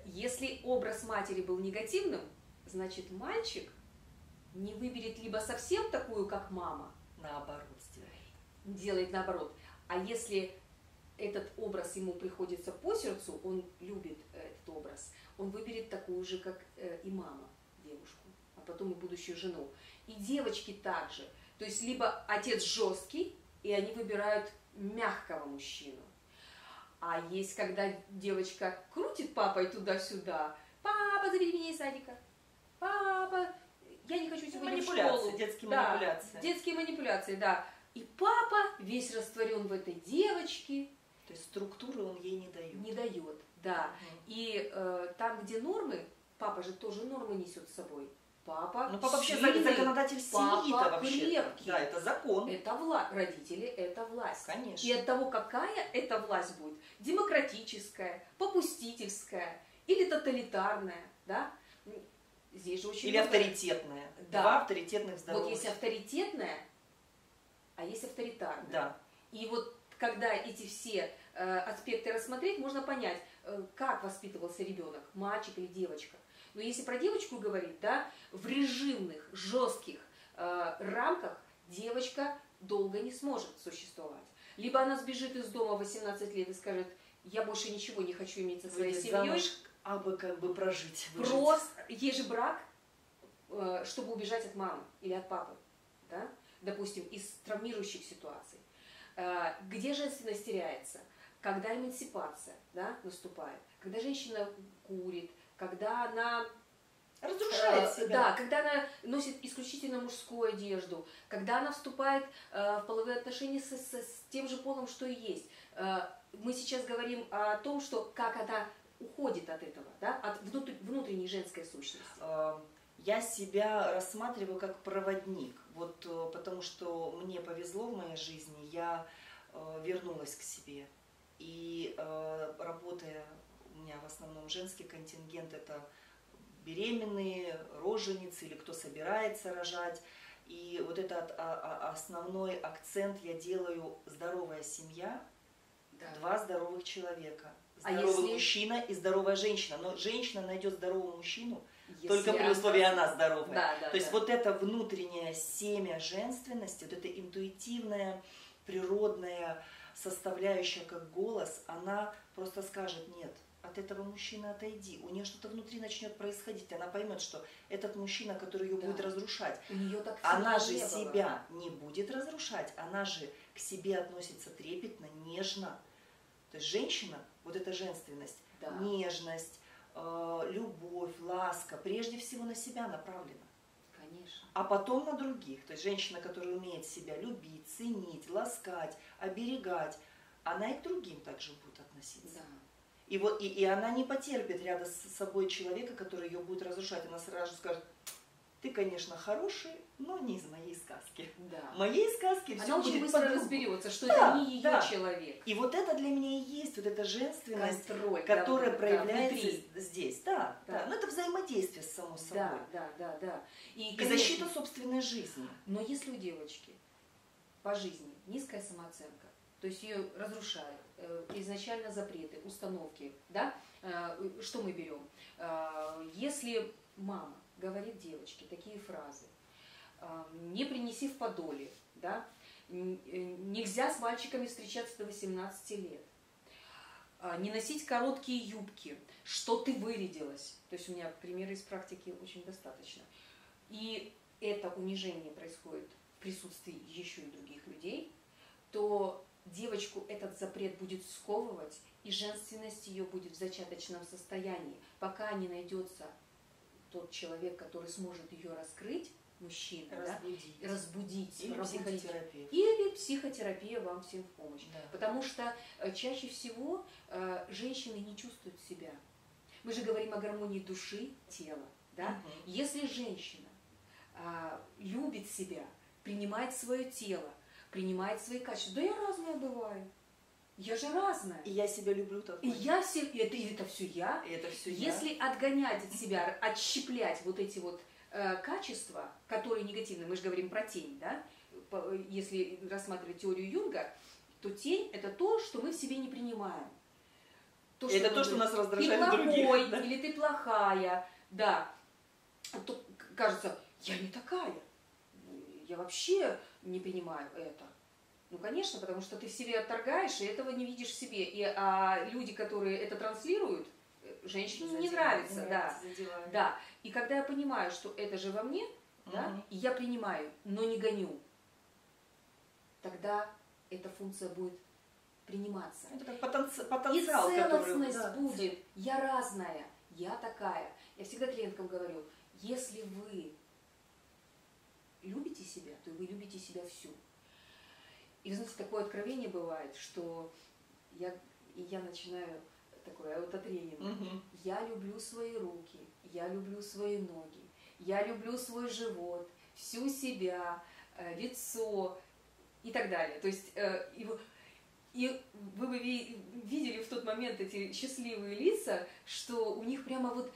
Если образ матери был негативным, значит, мальчик не выберет либо совсем такую, как мама, Наоборот сделай. делает наоборот. А если этот образ ему приходится по сердцу, он любит э, этот образ, он выберет такую же, как э, и мама, девушку, а потом и будущую жену. И девочки также. То есть либо отец жесткий, и они выбирают мягкого мужчину. А есть, когда девочка крутит папой туда-сюда, папа, забери меня из садика, папа, я не хочу сегодня в Манипуляции, школу. Детские Да, манипуляции. Детские манипуляции, да. И папа весь растворен в этой девочке, То есть структуры он ей не дает. не дает, да. Мгм. И э, там, где нормы, папа же тоже нормы несет с собой. Папа, Ну, папа вообще сильный, законодатель семьи-то папа вообще. крепкий. Да, это закон. Это власть, родители, это власть. Конечно. И от того, какая эта власть будет, демократическая, попустительская или тоталитарная, да, здесь же очень Или много- авторитетная. Да. Два авторитетных здоровых. Вот есть авторитетная, а есть авторитарная. Да. И вот когда эти все э, аспекты рассмотреть, можно понять, э, как воспитывался ребенок, мальчик или девочка. Но если про девочку говорить, да, в режимных, жестких э, рамках девочка долго не сможет существовать. Либо она сбежит из дома 18 лет и скажет, я больше ничего не хочу иметь со своей Выйдет семьей. замуж, а бы как бы прожить. выжить. Просто, есть же брак, э, чтобы убежать от мамы или от папы, да? допустим, из травмирующих ситуаций. Э, Где женственность теряется? Когда эмансипация да, наступает, когда женщина курит, когда она Разрушает Э, себя. Да, когда она носит исключительно мужскую одежду, когда она вступает э, в половые отношения с, с- с тем же полом, что и есть. Э, мы сейчас говорим о том, что как она уходит от этого, да, от внутр- внутренней женской сущности. Э, Я себя рассматриваю как проводник, вот э, потому что мне повезло в моей жизни, я э, вернулась к себе. И э, работая, у меня в основном женский контингент, это беременные, роженицы или кто собирается рожать. И вот этот а- а- основной акцент я делаю здоровая семья, два здоровых человека. А Здоровый если- мужчина и здоровая женщина. Но женщина найдет здорового мужчину, Если только при условии она здоровая. Да, да, То есть да. вот это внутреннее семя женственности, вот эта интуитивная, природная составляющая, как голос, она просто скажет, нет, от этого мужчины отойди. У нее что-то внутри начнет происходить. Она поймет, что этот мужчина, который ее Да. будет разрушать, У нее так она же не было. себя не будет разрушать, она же к себе относится трепетно, нежно. То есть женщина, вот эта женственность, Да. нежность, э, любовь, ласка, прежде всего на себя направлена, Конечно. а потом на других. То есть женщина, которая умеет себя любить, ценить, ласкать, оберегать, она и к другим также будет относиться. Да. И, вот, и, и она не потерпит рядом с собой человека, который ее будет разрушать. Она сразу же скажет, ты, конечно, хороший, но не из моей сказки. Да. В моей сказке все Она очень будет быстро по-другому. разберется, что Да, это не ее да. человек. И вот это для меня и есть вот эта женственность, Контроль, да, которая да, проявляется внутри. здесь. Да, да, Да. Но это взаимодействие с самой собой. Да, да, да, да. И, И конечно, защита собственной жизни. Но если у девочки по жизни низкая самооценка, то есть ее разрушают, э, изначально запреты, установки, да, э, что мы берем? Э, Если мама говорит девочке такие фразы, э, не принеси в подоле, да, э, нельзя с мальчиками встречаться до 18 лет, а, не носить короткие юбки, что ты вырядилась. То есть у меня примеры из практики очень достаточно. И это унижение происходит в присутствии еще и других людей, то девочку этот запрет будет сковывать, и женственность ее будет в зачаточном состоянии, пока не найдется тот человек, который сможет ее раскрыть, мужчина, да, Разбудить. и разбудить, Или разбудить. психотерапия. Или психотерапия вам всем в помощь. Да. Потому что э, чаще всего э, женщины не чувствуют себя. Мы же говорим о гармонии души, тела. Да? Мгм. Если женщина а, любит себя, принимает свое тело, принимает свои качества, да я разная бываю, я же разная. И я себя люблю такой. И я се- и это, это все я. И это все Если отгонять от себя, отщеплять вот эти вот э, качества, которые негативны, мы же говорим про тень, да? Если рассматривать теорию Юнга, то тень это то, что мы в себе не принимаем. То, Это то, что нас раздражает ты в других, плохой, да. или ты плохая, да. А то кажется, я не такая, я вообще не принимаю это. Ну, конечно, потому что ты в себе отторгаешь, и этого не видишь в себе. И, а люди, которые это транслируют, э, женщине не нравится, да. Задевает. Да. И когда я понимаю, что это же во мне, да, Мгм. и я принимаю, но не гоню, тогда эта функция будет приниматься. Это как потенци- И потенциал, который... целостность да, будет. Я разная, я такая. Я всегда клиенткам говорю, если вы любите себя, то вы любите себя всю. И знаете, такое откровение бывает, что я, и я начинаю такой аутотренинг. Мгм. Я люблю свои руки, я люблю свои ноги, я люблю свой живот, всю себя, э, лицо и так далее. То есть э, и, и вы бы ви- видели в тот момент эти счастливые лица, что у них прямо вот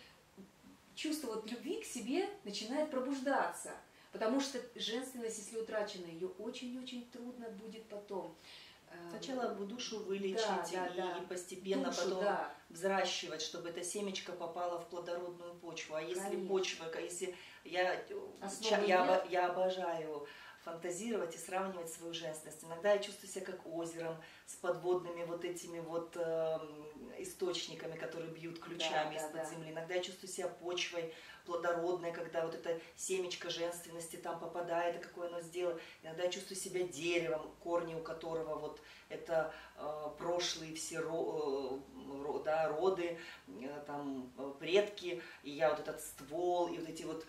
чувство вот любви к себе начинает пробуждаться. Потому что женственность, если утрачена, ее очень-очень трудно будет потом э, Э, Сначала душу вылечить да, да, и, да. постепенно душу, потом да. взращивать, чтобы это семечко попало в плодородную почву. А если Конечно. почва, если я, Основы ча- я, нет. я обожаю фантазировать и сравнивать свою женственность. Иногда я чувствую себя как озером с подводными вот этими вот эм, источниками, которые бьют ключами Да, из-под да. земли. Иногда я чувствую себя почвой плодородной, когда вот это семечко женственности там попадает, и какое оно сделало. Иногда я чувствую себя деревом, корни у которого вот это э, прошлые все ро- э, да, роды, э, там э, предки, и я вот этот ствол, и вот эти вот э,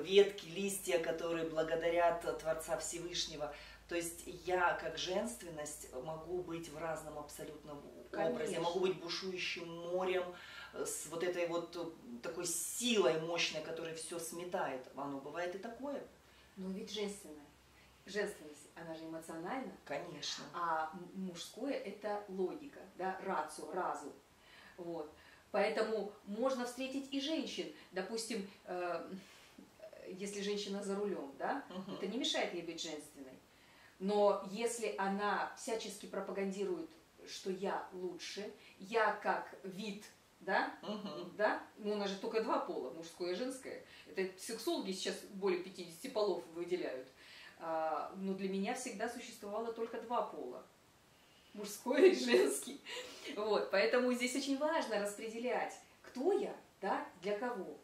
ветки, листья, которые благодарят Творца Всевышнего. То есть я как женственность могу быть в разном абсолютно образе. Я могу быть бушующим морем, э, с вот этой вот э, такой силой мощной, которая все сметает. Оно бывает и такое, Но ведь женственная. Женственность, она же эмоциональна. конечно. А мужское это логика, да, рацию, разум. Вот. Поэтому можно встретить и женщин. Допустим, э, если женщина за рулем, да, Мгм. это не мешает ей быть женственной. Но если она всячески пропагандирует, что я лучше, я как вид, да, Мгм. да, ну у нас же только два пола, мужское и женское. Это сексологи сейчас более 50 полов выделяют. А, но для меня всегда существовало только два пола. Мужской и женский. Вот, поэтому здесь очень важно распределять, кто я, да, для кого.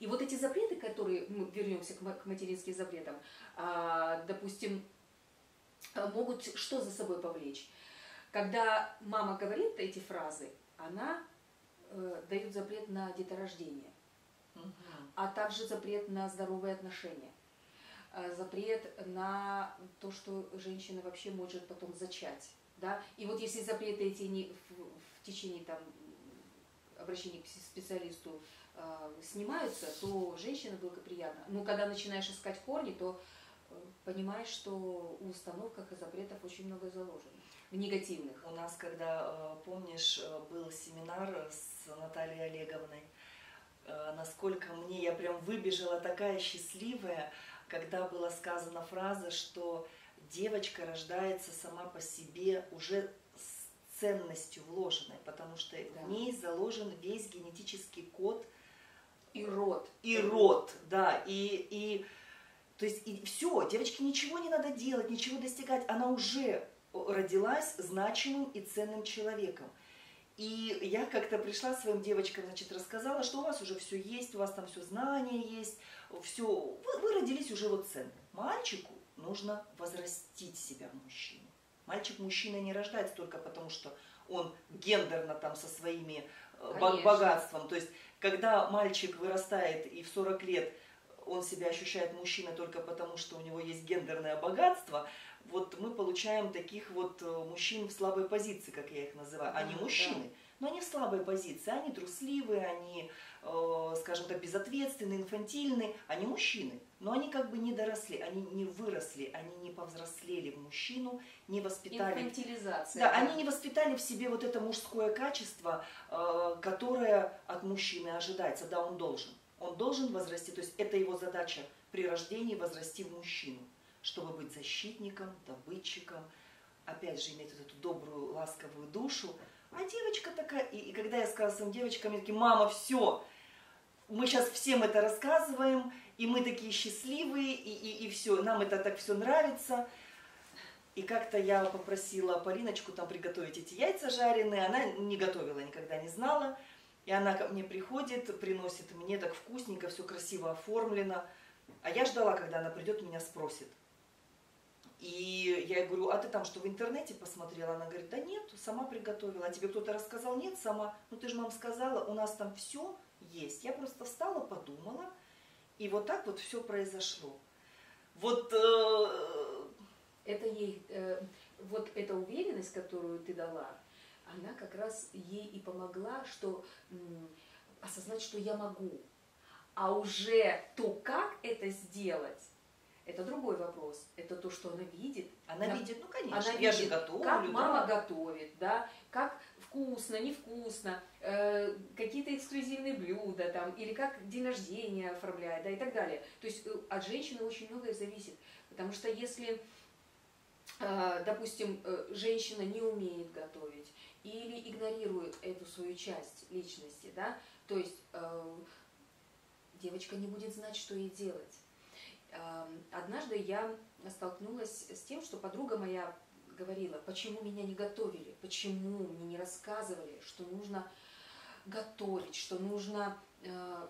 И вот эти запреты, которые, мы вернемся к ма- к материнским запретам, а, допустим, а, могут что за собой повлечь? Когда мама говорит эти фразы, она э, дает запрет на деторождение, а также запрет на здоровые отношения, э, запрет на то, что женщина вообще может потом зачать. Да? И вот если запреты эти не в, в течение там, обращения к специалисту снимаются, то женщина благоприятна. Но когда начинаешь искать корни, то э, понимаешь, что у установках и запретов очень много заложено. В негативных. У нас, когда, э, помнишь, э, был семинар с Натальей Олеговной, э, насколько мне, я прям выбежала такая счастливая, когда была сказана фраза, что девочка рождается сама по себе уже с ценностью вложенной, потому что Да. в ней заложен весь генетический код И род. и род, да, и, и то есть и все, девочке ничего не надо делать, ничего достигать, она уже родилась значимым и ценным человеком. И я как-то пришла своим девочкам, значит, рассказала, что у вас уже все есть, у вас там все знания есть, все, вы, вы родились уже вот ценным. Мальчику нужно возрастить себя в мужчину. Мальчик мужчина не рождается только потому, что он гендерно там со своими э, Конечно. богатством. То есть, когда мальчик вырастает и в 40 лет он себя ощущает мужчиной только потому, что у него есть гендерное богатство, вот мы получаем таких вот э, мужчин в слабой позиции, как я их называю. Они Да, мужчины, но они в слабой позиции, они трусливые, они, э, скажем так, безответственны, инфантильны, они мужчины. Но они как бы не доросли, они не выросли, они не повзрослели в мужчину, не воспитали Инфантилизация. да, они не воспитали в себе вот это мужское качество, э, которое от мужчины ожидается. Да, он должен. Он должен возрасти. То есть это его задача при рождении возрасти в мужчину, чтобы быть защитником, добытчиком, опять же иметь вот эту добрую, ласковую душу. А девочка такая, и, и когда я сказала своим девочкам, они такие, мама, все, мы сейчас всем это рассказываем, и мы такие счастливые, и, и, и все, нам это так все нравится. И как-то я попросила Полиночку там приготовить эти яйца жареные. Она не готовила, никогда не знала. И она ко мне приходит, приносит мне так вкусненько, все красиво оформлено. А я ждала, когда она придет, меня спросит. И я ей говорю, а ты там что, в интернете посмотрела? Она говорит, да нет, сама приготовила. А тебе кто-то рассказал? Нет, сама. Ну ты же, мам, сказала, у нас там все есть. Я просто встала, подумала, и вот так вот все произошло. Вот э, это ей, э, вот эта уверенность, которую ты дала, она как раз ей и помогла, что осознать, что я могу. А уже то, как это сделать, это другой вопрос. Это то, что она видит. Она Да. видит, ну конечно, Она я видит, же готовлю, как да. мама готовит, да, как вкусно, невкусно, э, какие-то эксклюзивные блюда там, или как день рождения оформляет, да, и так далее. То есть э, от женщины очень многое зависит, потому что если э, допустим, э, женщина не умеет готовить или игнорирует эту свою часть личности, да, то есть э, девочка не будет знать, что ей делать. Эм, однажды я столкнулась с тем, что подруга моя говорила, почему меня не готовили, почему мне не рассказывали, что нужно готовить, что нужно, э,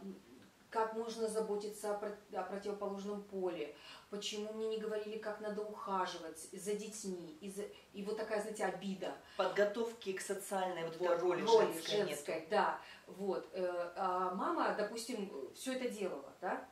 как можно заботиться о противоположном поле, почему мне не говорили, как надо ухаживать за детьми, и, за, и вот такая, знаете, обида. Подготовки к социальной вот, вот роли, роли женской, женской нет. да, вот. Э, а мама, допустим, все это делала, да,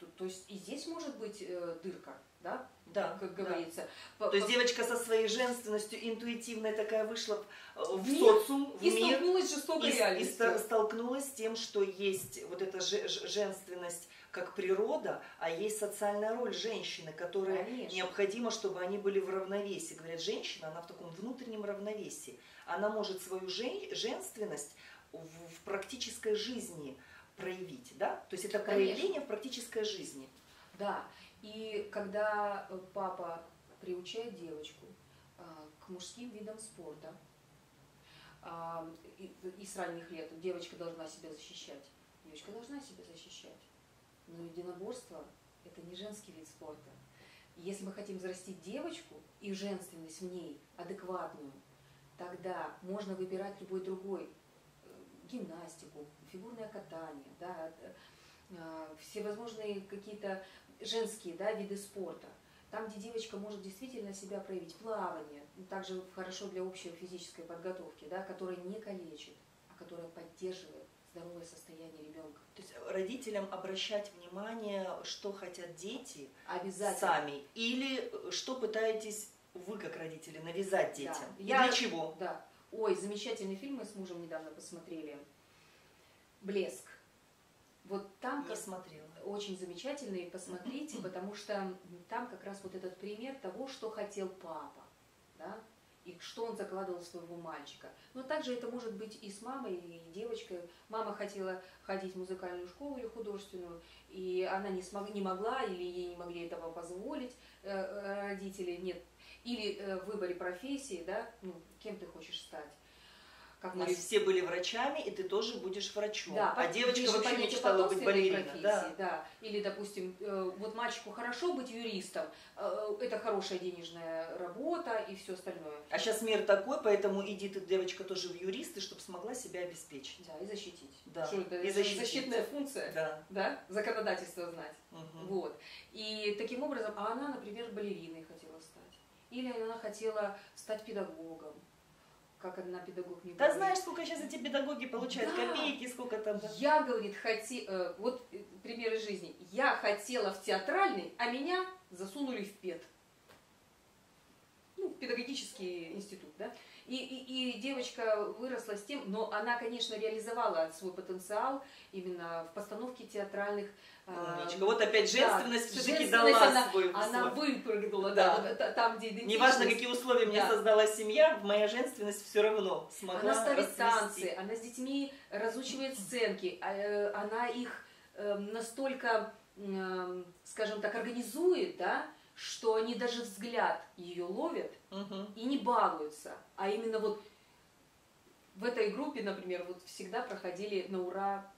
то, то есть и здесь может быть э, дырка, да, да, как говорится. Да. То есть девочка со своей женственностью интуитивной такая вышла в мир, социум, в и мир. столкнулась с жестокой и, реальностью. И столкнулась с тем, что есть вот эта женственность как природа, а есть социальная роль женщины, которая Конечно. необходима, чтобы они были в равновесии. Говорят, женщина, она в таком внутреннем равновесии. Она может свою жен, женственность в, в практической жизни проявить, да? То есть это Конечно. проявление в практической жизни. Да, и когда э, папа приучает девочку а, к мужским видам спорта, а, и, с ранних лет девочка должна себя защищать, девочка должна себя защищать. Но единоборство – это не женский вид спорта. Если мы хотим взрастить девочку и женственность в ней адекватную, тогда можно выбирать любой другой э, гимнастику, фигурное катание, да, э, всевозможные какие-то женские да, виды спорта. Там, где девочка может действительно себя проявить, плавание, также хорошо для общей физической подготовки, да, которая не калечит, а которая поддерживает здоровое состояние ребенка. То есть родителям обращать внимание, что хотят дети Обязательно. сами, или что пытаетесь вы, как родители, навязать детям. Да. И Я, для чего? Да. Ой, замечательный фильм мы с мужем недавно посмотрели. Блеск. Вот там как смотрела. очень замечательный, посмотрите, потому что там как раз вот этот пример того, что хотел папа, да, и что он закладывал своего мальчика. Но также это может быть и с мамой, и девочкой. Мама хотела ходить в музыкальную школу или художественную, и она не, смог, не могла, или ей не могли этого позволить э, э родители, нет. Или э, в выборе профессии, да, ну, кем ты хочешь стать как мы все были врачами, и ты тоже будешь врачом. Да, а девочка вообще мечтала быть балериной. Да. да. Или, допустим, э, вот мальчику хорошо быть юристом, э, это хорошая денежная работа и все остальное. А сейчас мир такой, поэтому иди ты, девочка, тоже в юристы, чтобы смогла себя обеспечить. Да, и защитить. Да. Что это? И защитить. Защитная функция. Да. Да? Законодательство знать. Угу. Вот. И таким образом, а она, например, балериной хотела стать. Или она хотела стать педагогом как одна педагог не Да знаешь, сколько сейчас эти педагоги получают, да. копейки, сколько там. Да. Я, говорит, хоти... Э, вот э, примеры жизни. Я хотела в театральный, а меня засунули в ПЕД. Ну, в педагогический институт, да. И, и, и девочка выросла с тем, но она, конечно, реализовала свой потенциал именно в постановке театральных. Умничка. Вот опять женственность да, все-таки дала она, свой Она выпрыгнула, да. да, вот, там, где идентичность. Неважно, какие условия мне создала семья, моя женственность все равно смогла Она ставит расцвести. танцы, она с детьми разучивает сценки, а, э, она их эм, настолько, эм, скажем так, организует, да, что они даже взгляд ее ловят угу. и не балуются, а именно вот в этой группе, например, вот всегда проходили на ура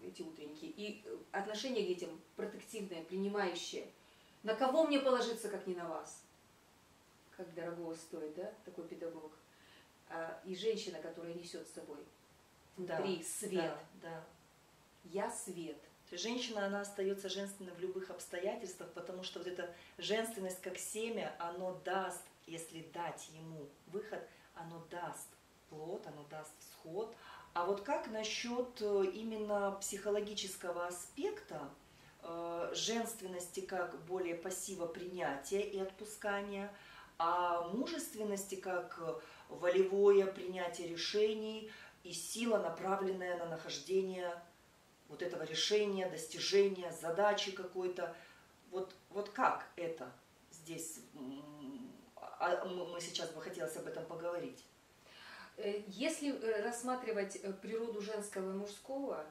эти утренники. И отношение к детям протективное, принимающее. На кого мне положиться, как не на вас? Как дорого стоит, да, такой педагог. А, и женщина, которая несет с собой внутри да, свет. Да, да. Я свет. Женщина, она остается женственной в любых обстоятельствах, потому что вот эта женственность как семя, оно даст, если дать ему выход, оно даст плод, оно даст всход. А вот как насчет э, именно психологического аспекта, э, женственности как более пассива принятия и отпускания, а мужественности как волевое принятие решений и сила, направленная на нахождение вот этого решения, достижения, задачи какой-то. Вот, вот как это здесь, а, мы сейчас бы хотелось об этом поговорить. Э, если э, рассматривать природу женского и мужского,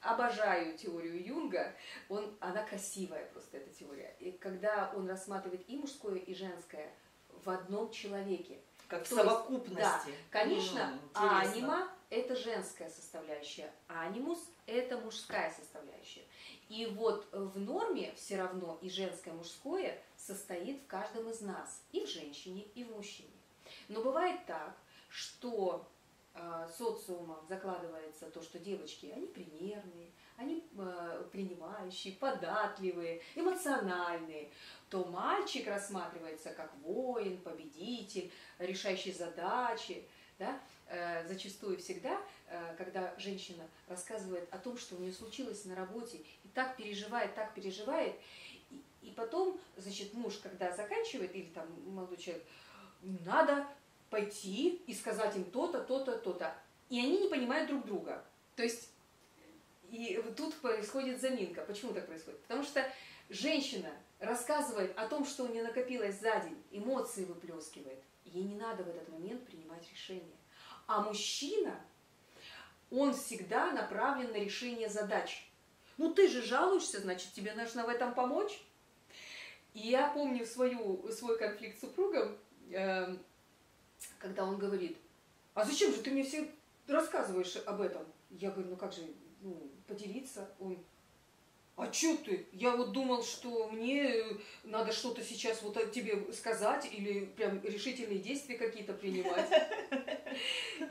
обожаю теорию Юнга, он, она красивая просто, эта теория. И когда он рассматривает и мужское, и женское в одном человеке. Как в То есть, совокупности. Да, конечно, М, интересно. анима – это женская составляющая, анимус – это мужская составляющая. И вот в норме все равно и женское, и мужское состоит в каждом из нас, и в женщине, и в мужчине. Но бывает так, что э, социумом закладывается то, что девочки, они примерные, они э, принимающие, податливые, эмоциональные, то мальчик рассматривается как воин, победитель, решающий задачи. Да? Э, Зачастую всегда, э, когда женщина рассказывает о том, что у нее случилось на работе, и так переживает, так переживает, и, потом, значит, муж, когда заканчивает, или там молодой человек, надо пойти и сказать им то-то, то-то, то-то. И они не понимают друг друга. То есть и тут происходит заминка. Почему так происходит? Потому что женщина рассказывает о том, что у нее накопилось за день, эмоции выплескивает. Ей не надо в этот момент принимать решение. А мужчина, он всегда направлен на решение задач. Ну ты же жалуешься, значит тебе нужно в этом помочь. И я помню свою, свой конфликт с супругом, э, когда он говорит, а зачем же ты мне все рассказываешь об этом? Я говорю, ну как же, ну, поделиться. Он, а что ты? Я вот думал, что мне надо что-то сейчас вот тебе сказать или прям решительные действия какие-то принимать.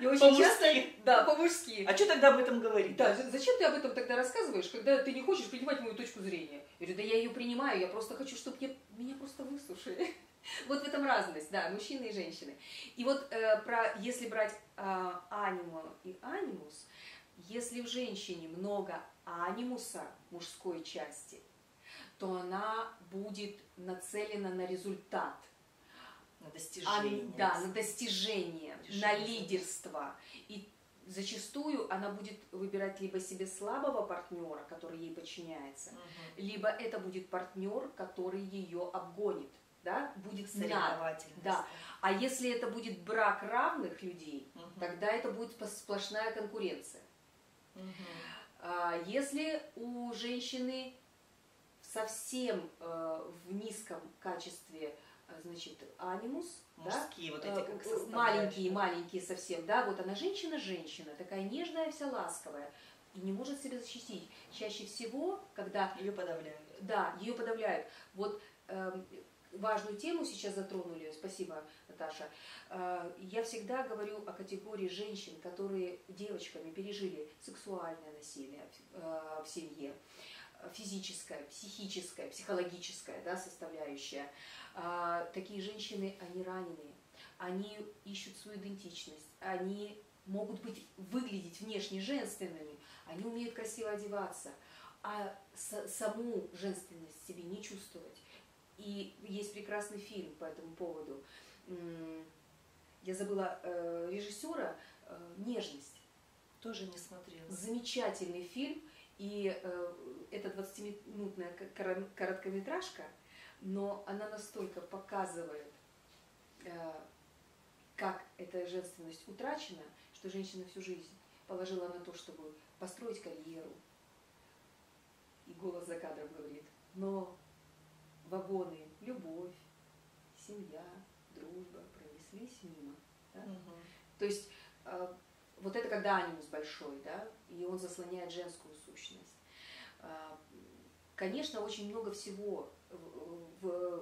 И очень По-мужски. часто, да, по-мужски. А что тогда об этом говорить? Да, зачем ты об этом тогда рассказываешь, когда ты не хочешь принимать мою точку зрения? Я говорю, да я ее принимаю, я просто хочу, чтобы меня просто выслушали. Вот в этом разность, да, мужчины и женщины. И вот э, про, если брать э, и анимус, если в женщине много анимуса мужской части, то она будет нацелена на результат. На А, достижение. да, на достижение, Решение на лидерство. И зачастую она будет выбирать либо себе слабого партнера, который ей подчиняется, Мгм. либо это будет партнер, который ее обгонит, да, будет. Соревновательность. Да. А если это будет брак равных людей, Мгм. тогда это будет сплошная конкуренция. Мгм. А Если у женщины совсем э, в низком качестве, э, значит, анимус, да, Мужские вот эти Э, как э, составляющие. маленькие, маленькие совсем, да, вот она женщина-женщина, такая нежная, вся ласковая, и не может себя защитить. Чаще всего, когда, Ее подавляют. да, ее подавляют. Вот эм, важную тему сейчас затронули, спасибо, Наташа. Э, я всегда говорю о категории женщин, которые девочками пережили сексуальное насилие э, в семье, э, физическое, психическое, психологическое, да, составляющая. А, такие женщины, они раненые, они ищут свою идентичность, они могут быть, выглядеть внешне женственными, они умеют красиво одеваться, а саму женственность себе не чувствовать. И есть прекрасный фильм по этому поводу. Я забыла э, режиссера э, «Нежность». Тоже не смотрела. Замечательный фильм, и э, это 20-минутная к- коро- короткометражка, но она настолько показывает, как эта женственность утрачена, что женщина всю жизнь положила на то, чтобы построить карьеру. И голос за кадром говорит, но вагоны, любовь, семья, дружба пронеслись мимо. да? Мгм. То есть э, вот это когда анимус большой, да, и он заслоняет женскую сущность. Э, Конечно, очень много всего в-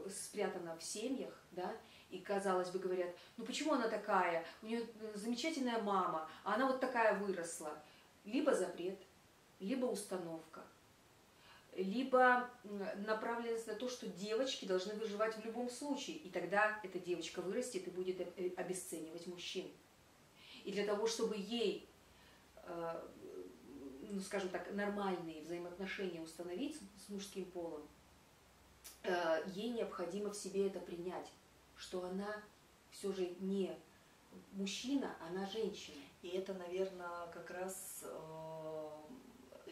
в- спрятано в семьях, да, и казалось бы говорят, ну почему она такая, у нее замечательная мама, а она вот такая выросла. Либо запрет, либо установка, либо направленность на то, что девочки должны выживать в любом случае, и тогда эта девочка вырастет и будет э, обесценивать мужчин. И для того, чтобы ей, э, ну, скажем так, нормальные взаимоотношения установить с- мужским полом, э, ей необходимо в себе это принять, что она все же не мужчина, она женщина. И это, наверное, как раз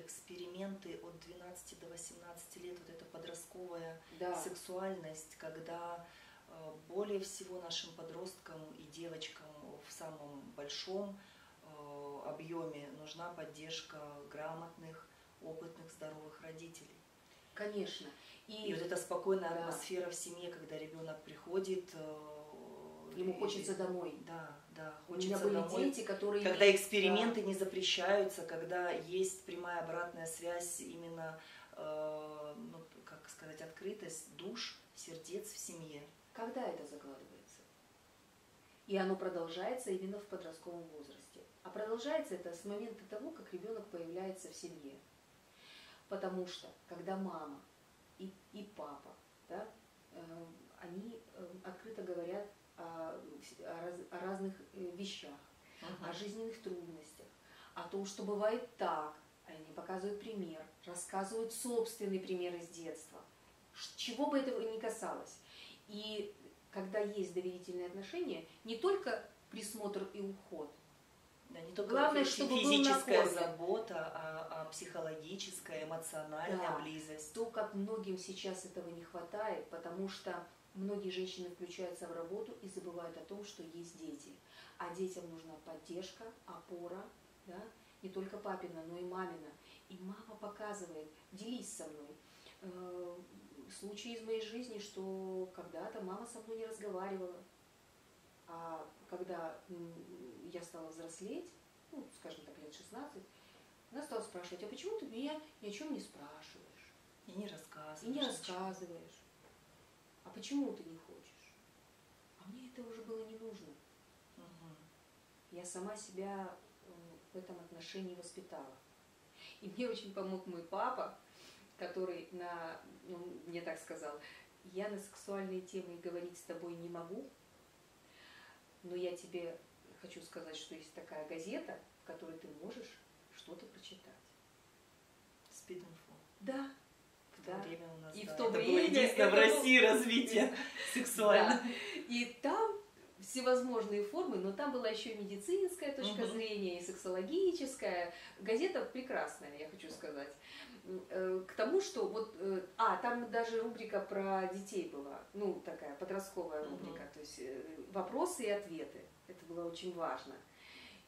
эксперименты от 12 до 18 лет, вот эта подростковая Да. сексуальность, когда э, более всего нашим подросткам и девочкам в самом большом э, объеме нужна поддержка грамотных, опытных, здоровых родителей. Конечно. И, и вот эта спокойная да. атмосфера в семье, когда ребенок приходит, ему хочется и, домой. Да, да, хочется У меня были домой. дети, которые... Когда эксперименты да. не запрещаются, когда есть прямая обратная связь, именно, э, ну, как сказать, открытость душ, сердец в семье. Когда это закладывается? И оно продолжается именно в подростковом возрасте. А продолжается это с момента того, как ребенок появляется в семье. Потому что, когда мама и, и папа, да, э, они э, открыто говорят о, о, раз, о разных э, вещах, uh-huh. о жизненных трудностях, о том, что бывает так, они показывают пример, рассказывают собственный пример из детства, чего бы этого ни касалось. И когда есть доверительные отношения, не только присмотр и уход. Да, не только Главное, чтобы физическая был забота, а, а психологическая, эмоциональная да. близость. То, как многим сейчас этого не хватает, потому что многие женщины включаются в работу и забывают о том, что есть дети. А детям нужна поддержка, опора, да? не только папина, но и мамина. И мама показывает, делись со мной э, случай из моей жизни, что когда-то мама со мной не разговаривала, а когда я стала взрослеть, ну, скажем так, лет 16, она стала спрашивать, а почему ты меня ни о чем не спрашиваешь? И не рассказываешь. И не рассказываешь. А почему ты не хочешь? А мне это уже было не нужно. Угу. Я сама себя э, в этом отношении воспитала. И мне очень помог мой папа, который на, ну, мне так сказал, я на сексуальные темы говорить с тобой не могу, но я тебе хочу сказать, что есть такая газета, в которой ты можешь что-то прочитать. Спид-инфо. Да. Да. время у нас и да, в то это время было единственное в России развитие сексуально. Да. И там всевозможные формы, но там была еще и медицинская точка угу. зрения, и сексологическая. Газета прекрасная, я хочу сказать. Э, к тому, что вот, э, а, там даже рубрика про детей была, ну, такая подростковая рубрика, угу. то есть э, вопросы и ответы, это было очень важно.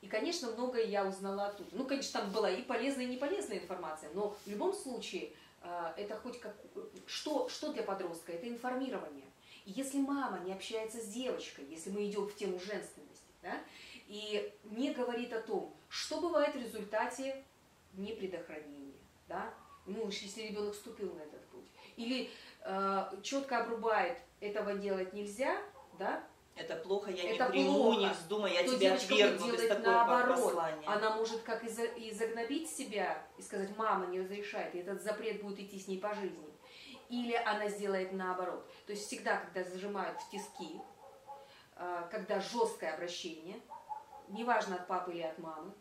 И, конечно, многое я узнала оттуда. Ну, конечно, там была и полезная, и неполезная информация, но в любом случае это хоть как... Что, что для подростка? Это информирование. И если мама не общается с девочкой, если мы идем в тему женственности, да, и не говорит о том, что бывает в результате непредохранения, да, ну если ребенок вступил на этот путь, или э, четко обрубает, этого делать нельзя, да, это плохо, я это не приму, плохо. не вздумай, я тебя отвергну без такого наоборот. послания. Она может как и, за, и загнобить себя и сказать, мама не разрешает, и этот запрет будет идти с ней по жизни. Или она сделает наоборот. То есть всегда, когда зажимают в тиски, э, когда жесткое обращение, неважно от папы или от мамы,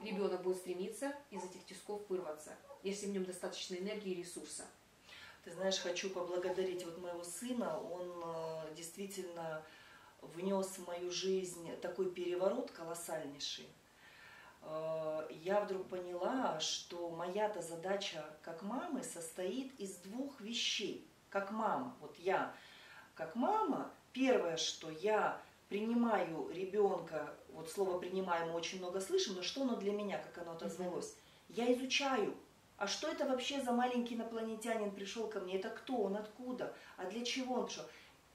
ребенок будет стремиться из этих тисков вырваться если в нем достаточно энергии и ресурса. Ты знаешь, хочу поблагодарить вот моего сына. Он э, действительно внес в мою жизнь такой переворот колоссальнейший. Э, я вдруг поняла, что моя-то задача как мамы состоит из двух вещей. Как мама, вот я как мама, первое, что я принимаю ребенка, вот слово принимаю мы очень много слышим, но что оно для меня, как оно отозвалось? Я изучаю а что это вообще за маленький инопланетянин пришел ко мне? Это кто он? Откуда? А для чего он пришел?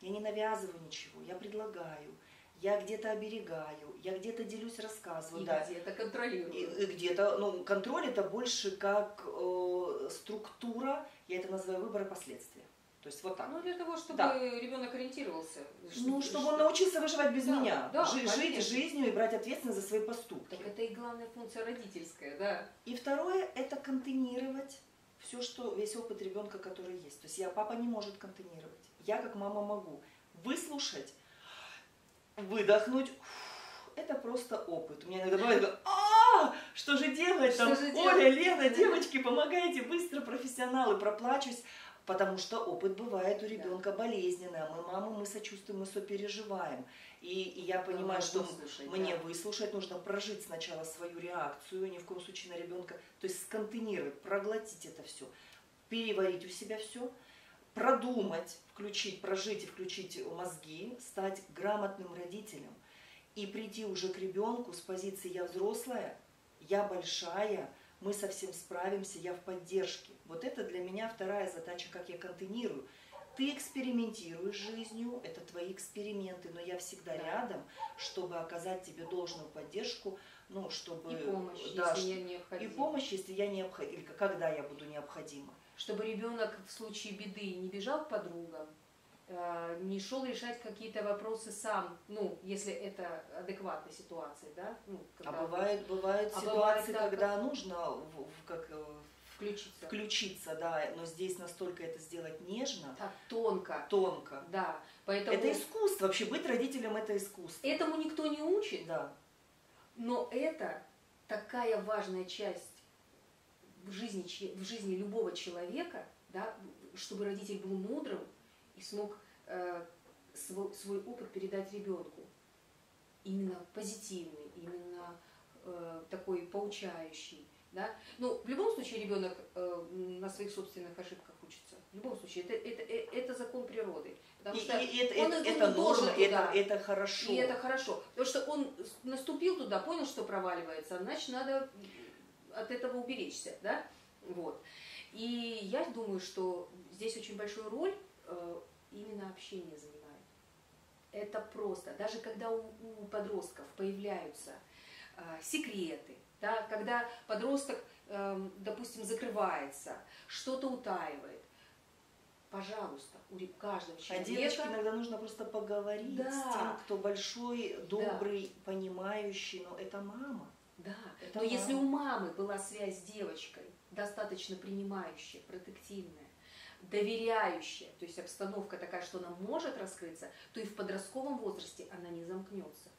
Я не навязываю ничего, я предлагаю. Я где-то оберегаю, я где-то делюсь, рассказываю. И да. где-то контролирую. И, и где-то, ну, контроль это больше как э, структура, я это называю выбор и последствия. То есть вот так. Ну, для того, чтобы да. ребенок ориентировался. Ну, чтобы он научился выживать без да, меня. Да, Жи- жить жизнью и брать ответственность за свои поступки. Так это и главная функция родительская, да. И второе, это контейнировать все, что, весь опыт ребенка, который есть. То есть я, папа не может контейнировать. Я, как мама, могу выслушать, выдохнуть. Это просто опыт. У меня иногда бывает, а что же делать там? Оля, Лена, девочки, помогайте, быстро, профессионалы, проплачусь потому что опыт бывает у ребенка да. болезненный, а мы мамы, мы сочувствуем, мы сопереживаем. И, и я понимаю, что выслушать, мне да. выслушать нужно прожить сначала свою реакцию, ни в коем случае на ребенка, то есть сконтейнировать, проглотить это все, переварить у себя все, продумать, включить, прожить и включить мозги, стать грамотным родителем и прийти уже к ребенку с позиции «я взрослая», «я большая», мы совсем справимся, я в поддержке. Вот это для меня вторая задача, как я контейнирую. Ты экспериментируешь жизнью, это твои эксперименты, но я всегда Да. рядом, чтобы оказать тебе должную поддержку, ну, чтобы... И помощь, да, если я и необходима. помощь, если я необходима, или когда я буду необходима. Чтобы ребенок в случае беды не бежал к подругам, э, не шел решать какие-то вопросы сам, ну, если это адекватная ситуация, да? Ну, А когда бывают, бывают А ситуации, бывает когда нужно в- в- как, э, включиться. включиться, да, но здесь настолько это сделать нежно, Так тонко, тонко. да. Поэтому Это искусство, вообще быть родителем это искусство. этому никто не учит, Да. но это такая важная часть в жизни, в жизни любого человека, да, чтобы родитель был мудрым и смог э, свой, свой опыт передать ребенку. Именно позитивный, именно э, такой поучающий. Да? Ну, в любом случае ребенок э, на своих собственных ошибках учится. В любом случае, это, это, э, это закон природы. Потому И, что и это, он- это, это должен норма, туда. это, это хорошо. И это хорошо. Потому что он наступил туда, понял, что проваливается, значит, надо от этого уберечься, да? Вот. И я думаю, что здесь очень большую роль э, именно общение занимает. Это просто. Даже когда у, у подростков появляются э, секреты, да, когда подросток, эм, допустим, закрывается, что-то утаивает, пожалуйста, у каждого А человека... девочке иногда нужно просто поговорить Да. с тем, кто большой, добрый, понимающий, но это мама. Да, Это но если мама. у мамы была связь с девочкой, достаточно принимающая, протективная, доверяющая, то есть обстановка такая, что она может раскрыться, то и в подростковом возрасте она не замкнется.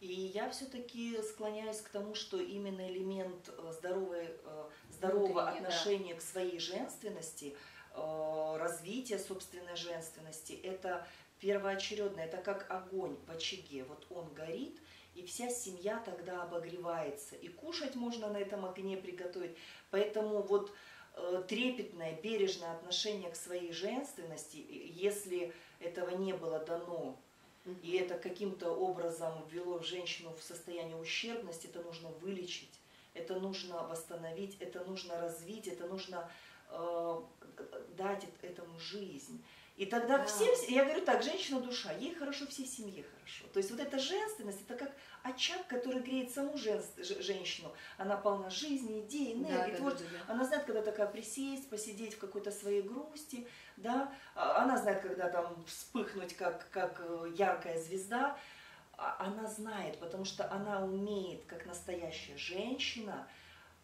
И я все-таки склоняюсь к тому, что именно элемент э, здоровой, э, здорового Внутреннее, да. отношения к своей женственности, э, развития собственной женственности, это первоочередное, это как огонь в очаге. Вот он горит, и вся семья тогда обогревается. И кушать можно на этом огне приготовить. Поэтому вот э, трепетное, бережное отношение к своей женственности, и если этого не было дано и это каким-то образом ввело женщину в состояние ущербности, это нужно вылечить, это нужно восстановить, это нужно развить, это нужно э, дать эт- этому жизнь. И тогда Да. всем, я говорю так, женщина душа, ей хорошо, всей семье хорошо. То есть вот эта женственность, это как очаг, который греет саму женс- женщину. Она полна жизни, идей, Да, энергии, да, творчества. да, да. Она знает, когда такая присесть, посидеть в какой-то своей грусти, да, А она знает, когда там вспыхнуть, как, как э, яркая звезда, А она знает, потому что она умеет, как настоящая женщина,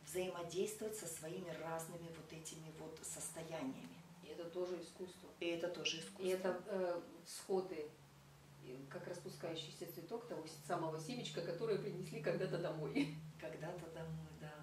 взаимодействовать со своими разными вот этими вот состояниями. Это тоже искусство. И это тоже искусство. И это э, всходы, как распускающийся цветок того самого семечка, которое принесли когда-то домой. Когда-то домой, да.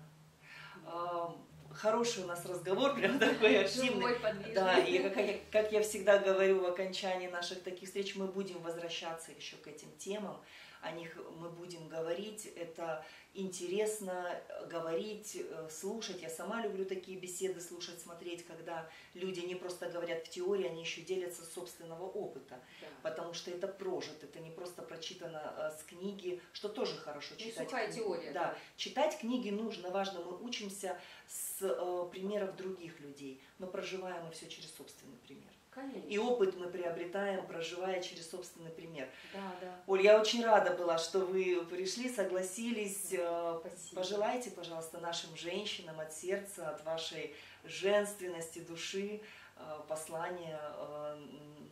А, Хороший у нас разговор, прям такой активный. Живой. Да, и как я, как я всегда говорю в окончании наших таких встреч, мы будем возвращаться еще к этим темам, о них мы будем говорить. Это интересно говорить, э, слушать. Я сама люблю такие беседы слушать, смотреть, когда люди не просто говорят в теории, они еще делятся собственного опыта, Да. потому что это прожито, это не просто прочитано э, с книги, что тоже хорошо Не читать. сухая книги. теория, Да, да. читать книги нужно, важно, мы учимся с э, примеров других людей, но проживаем мы все через собственный пример. Конечно. И опыт мы приобретаем, проживая через собственный пример. Да, да. Оль, я очень рада была, что вы пришли, согласились. Э, Спасибо. Пожелайте, пожалуйста, нашим женщинам от сердца, от вашей женственности, души э, послание э,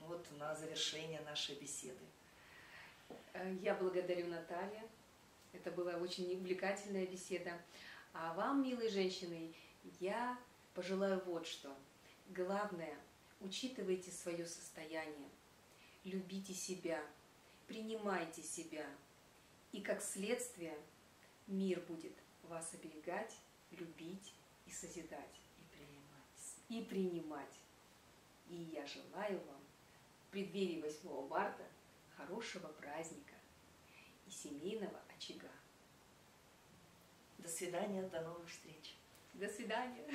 вот, на завершение нашей беседы. Э, Я благодарю Наталья. Это была очень увлекательная беседа. А вам, милые женщины, я пожелаю вот что. Главное, учитывайте свое состояние, любите себя, принимайте себя. И как следствие мир будет вас оберегать, любить и созидать, И принимать. и принимать. И я желаю вам в преддверии 8 марта хорошего праздника и семейного очага. До свидания, до новых встреч. До свидания.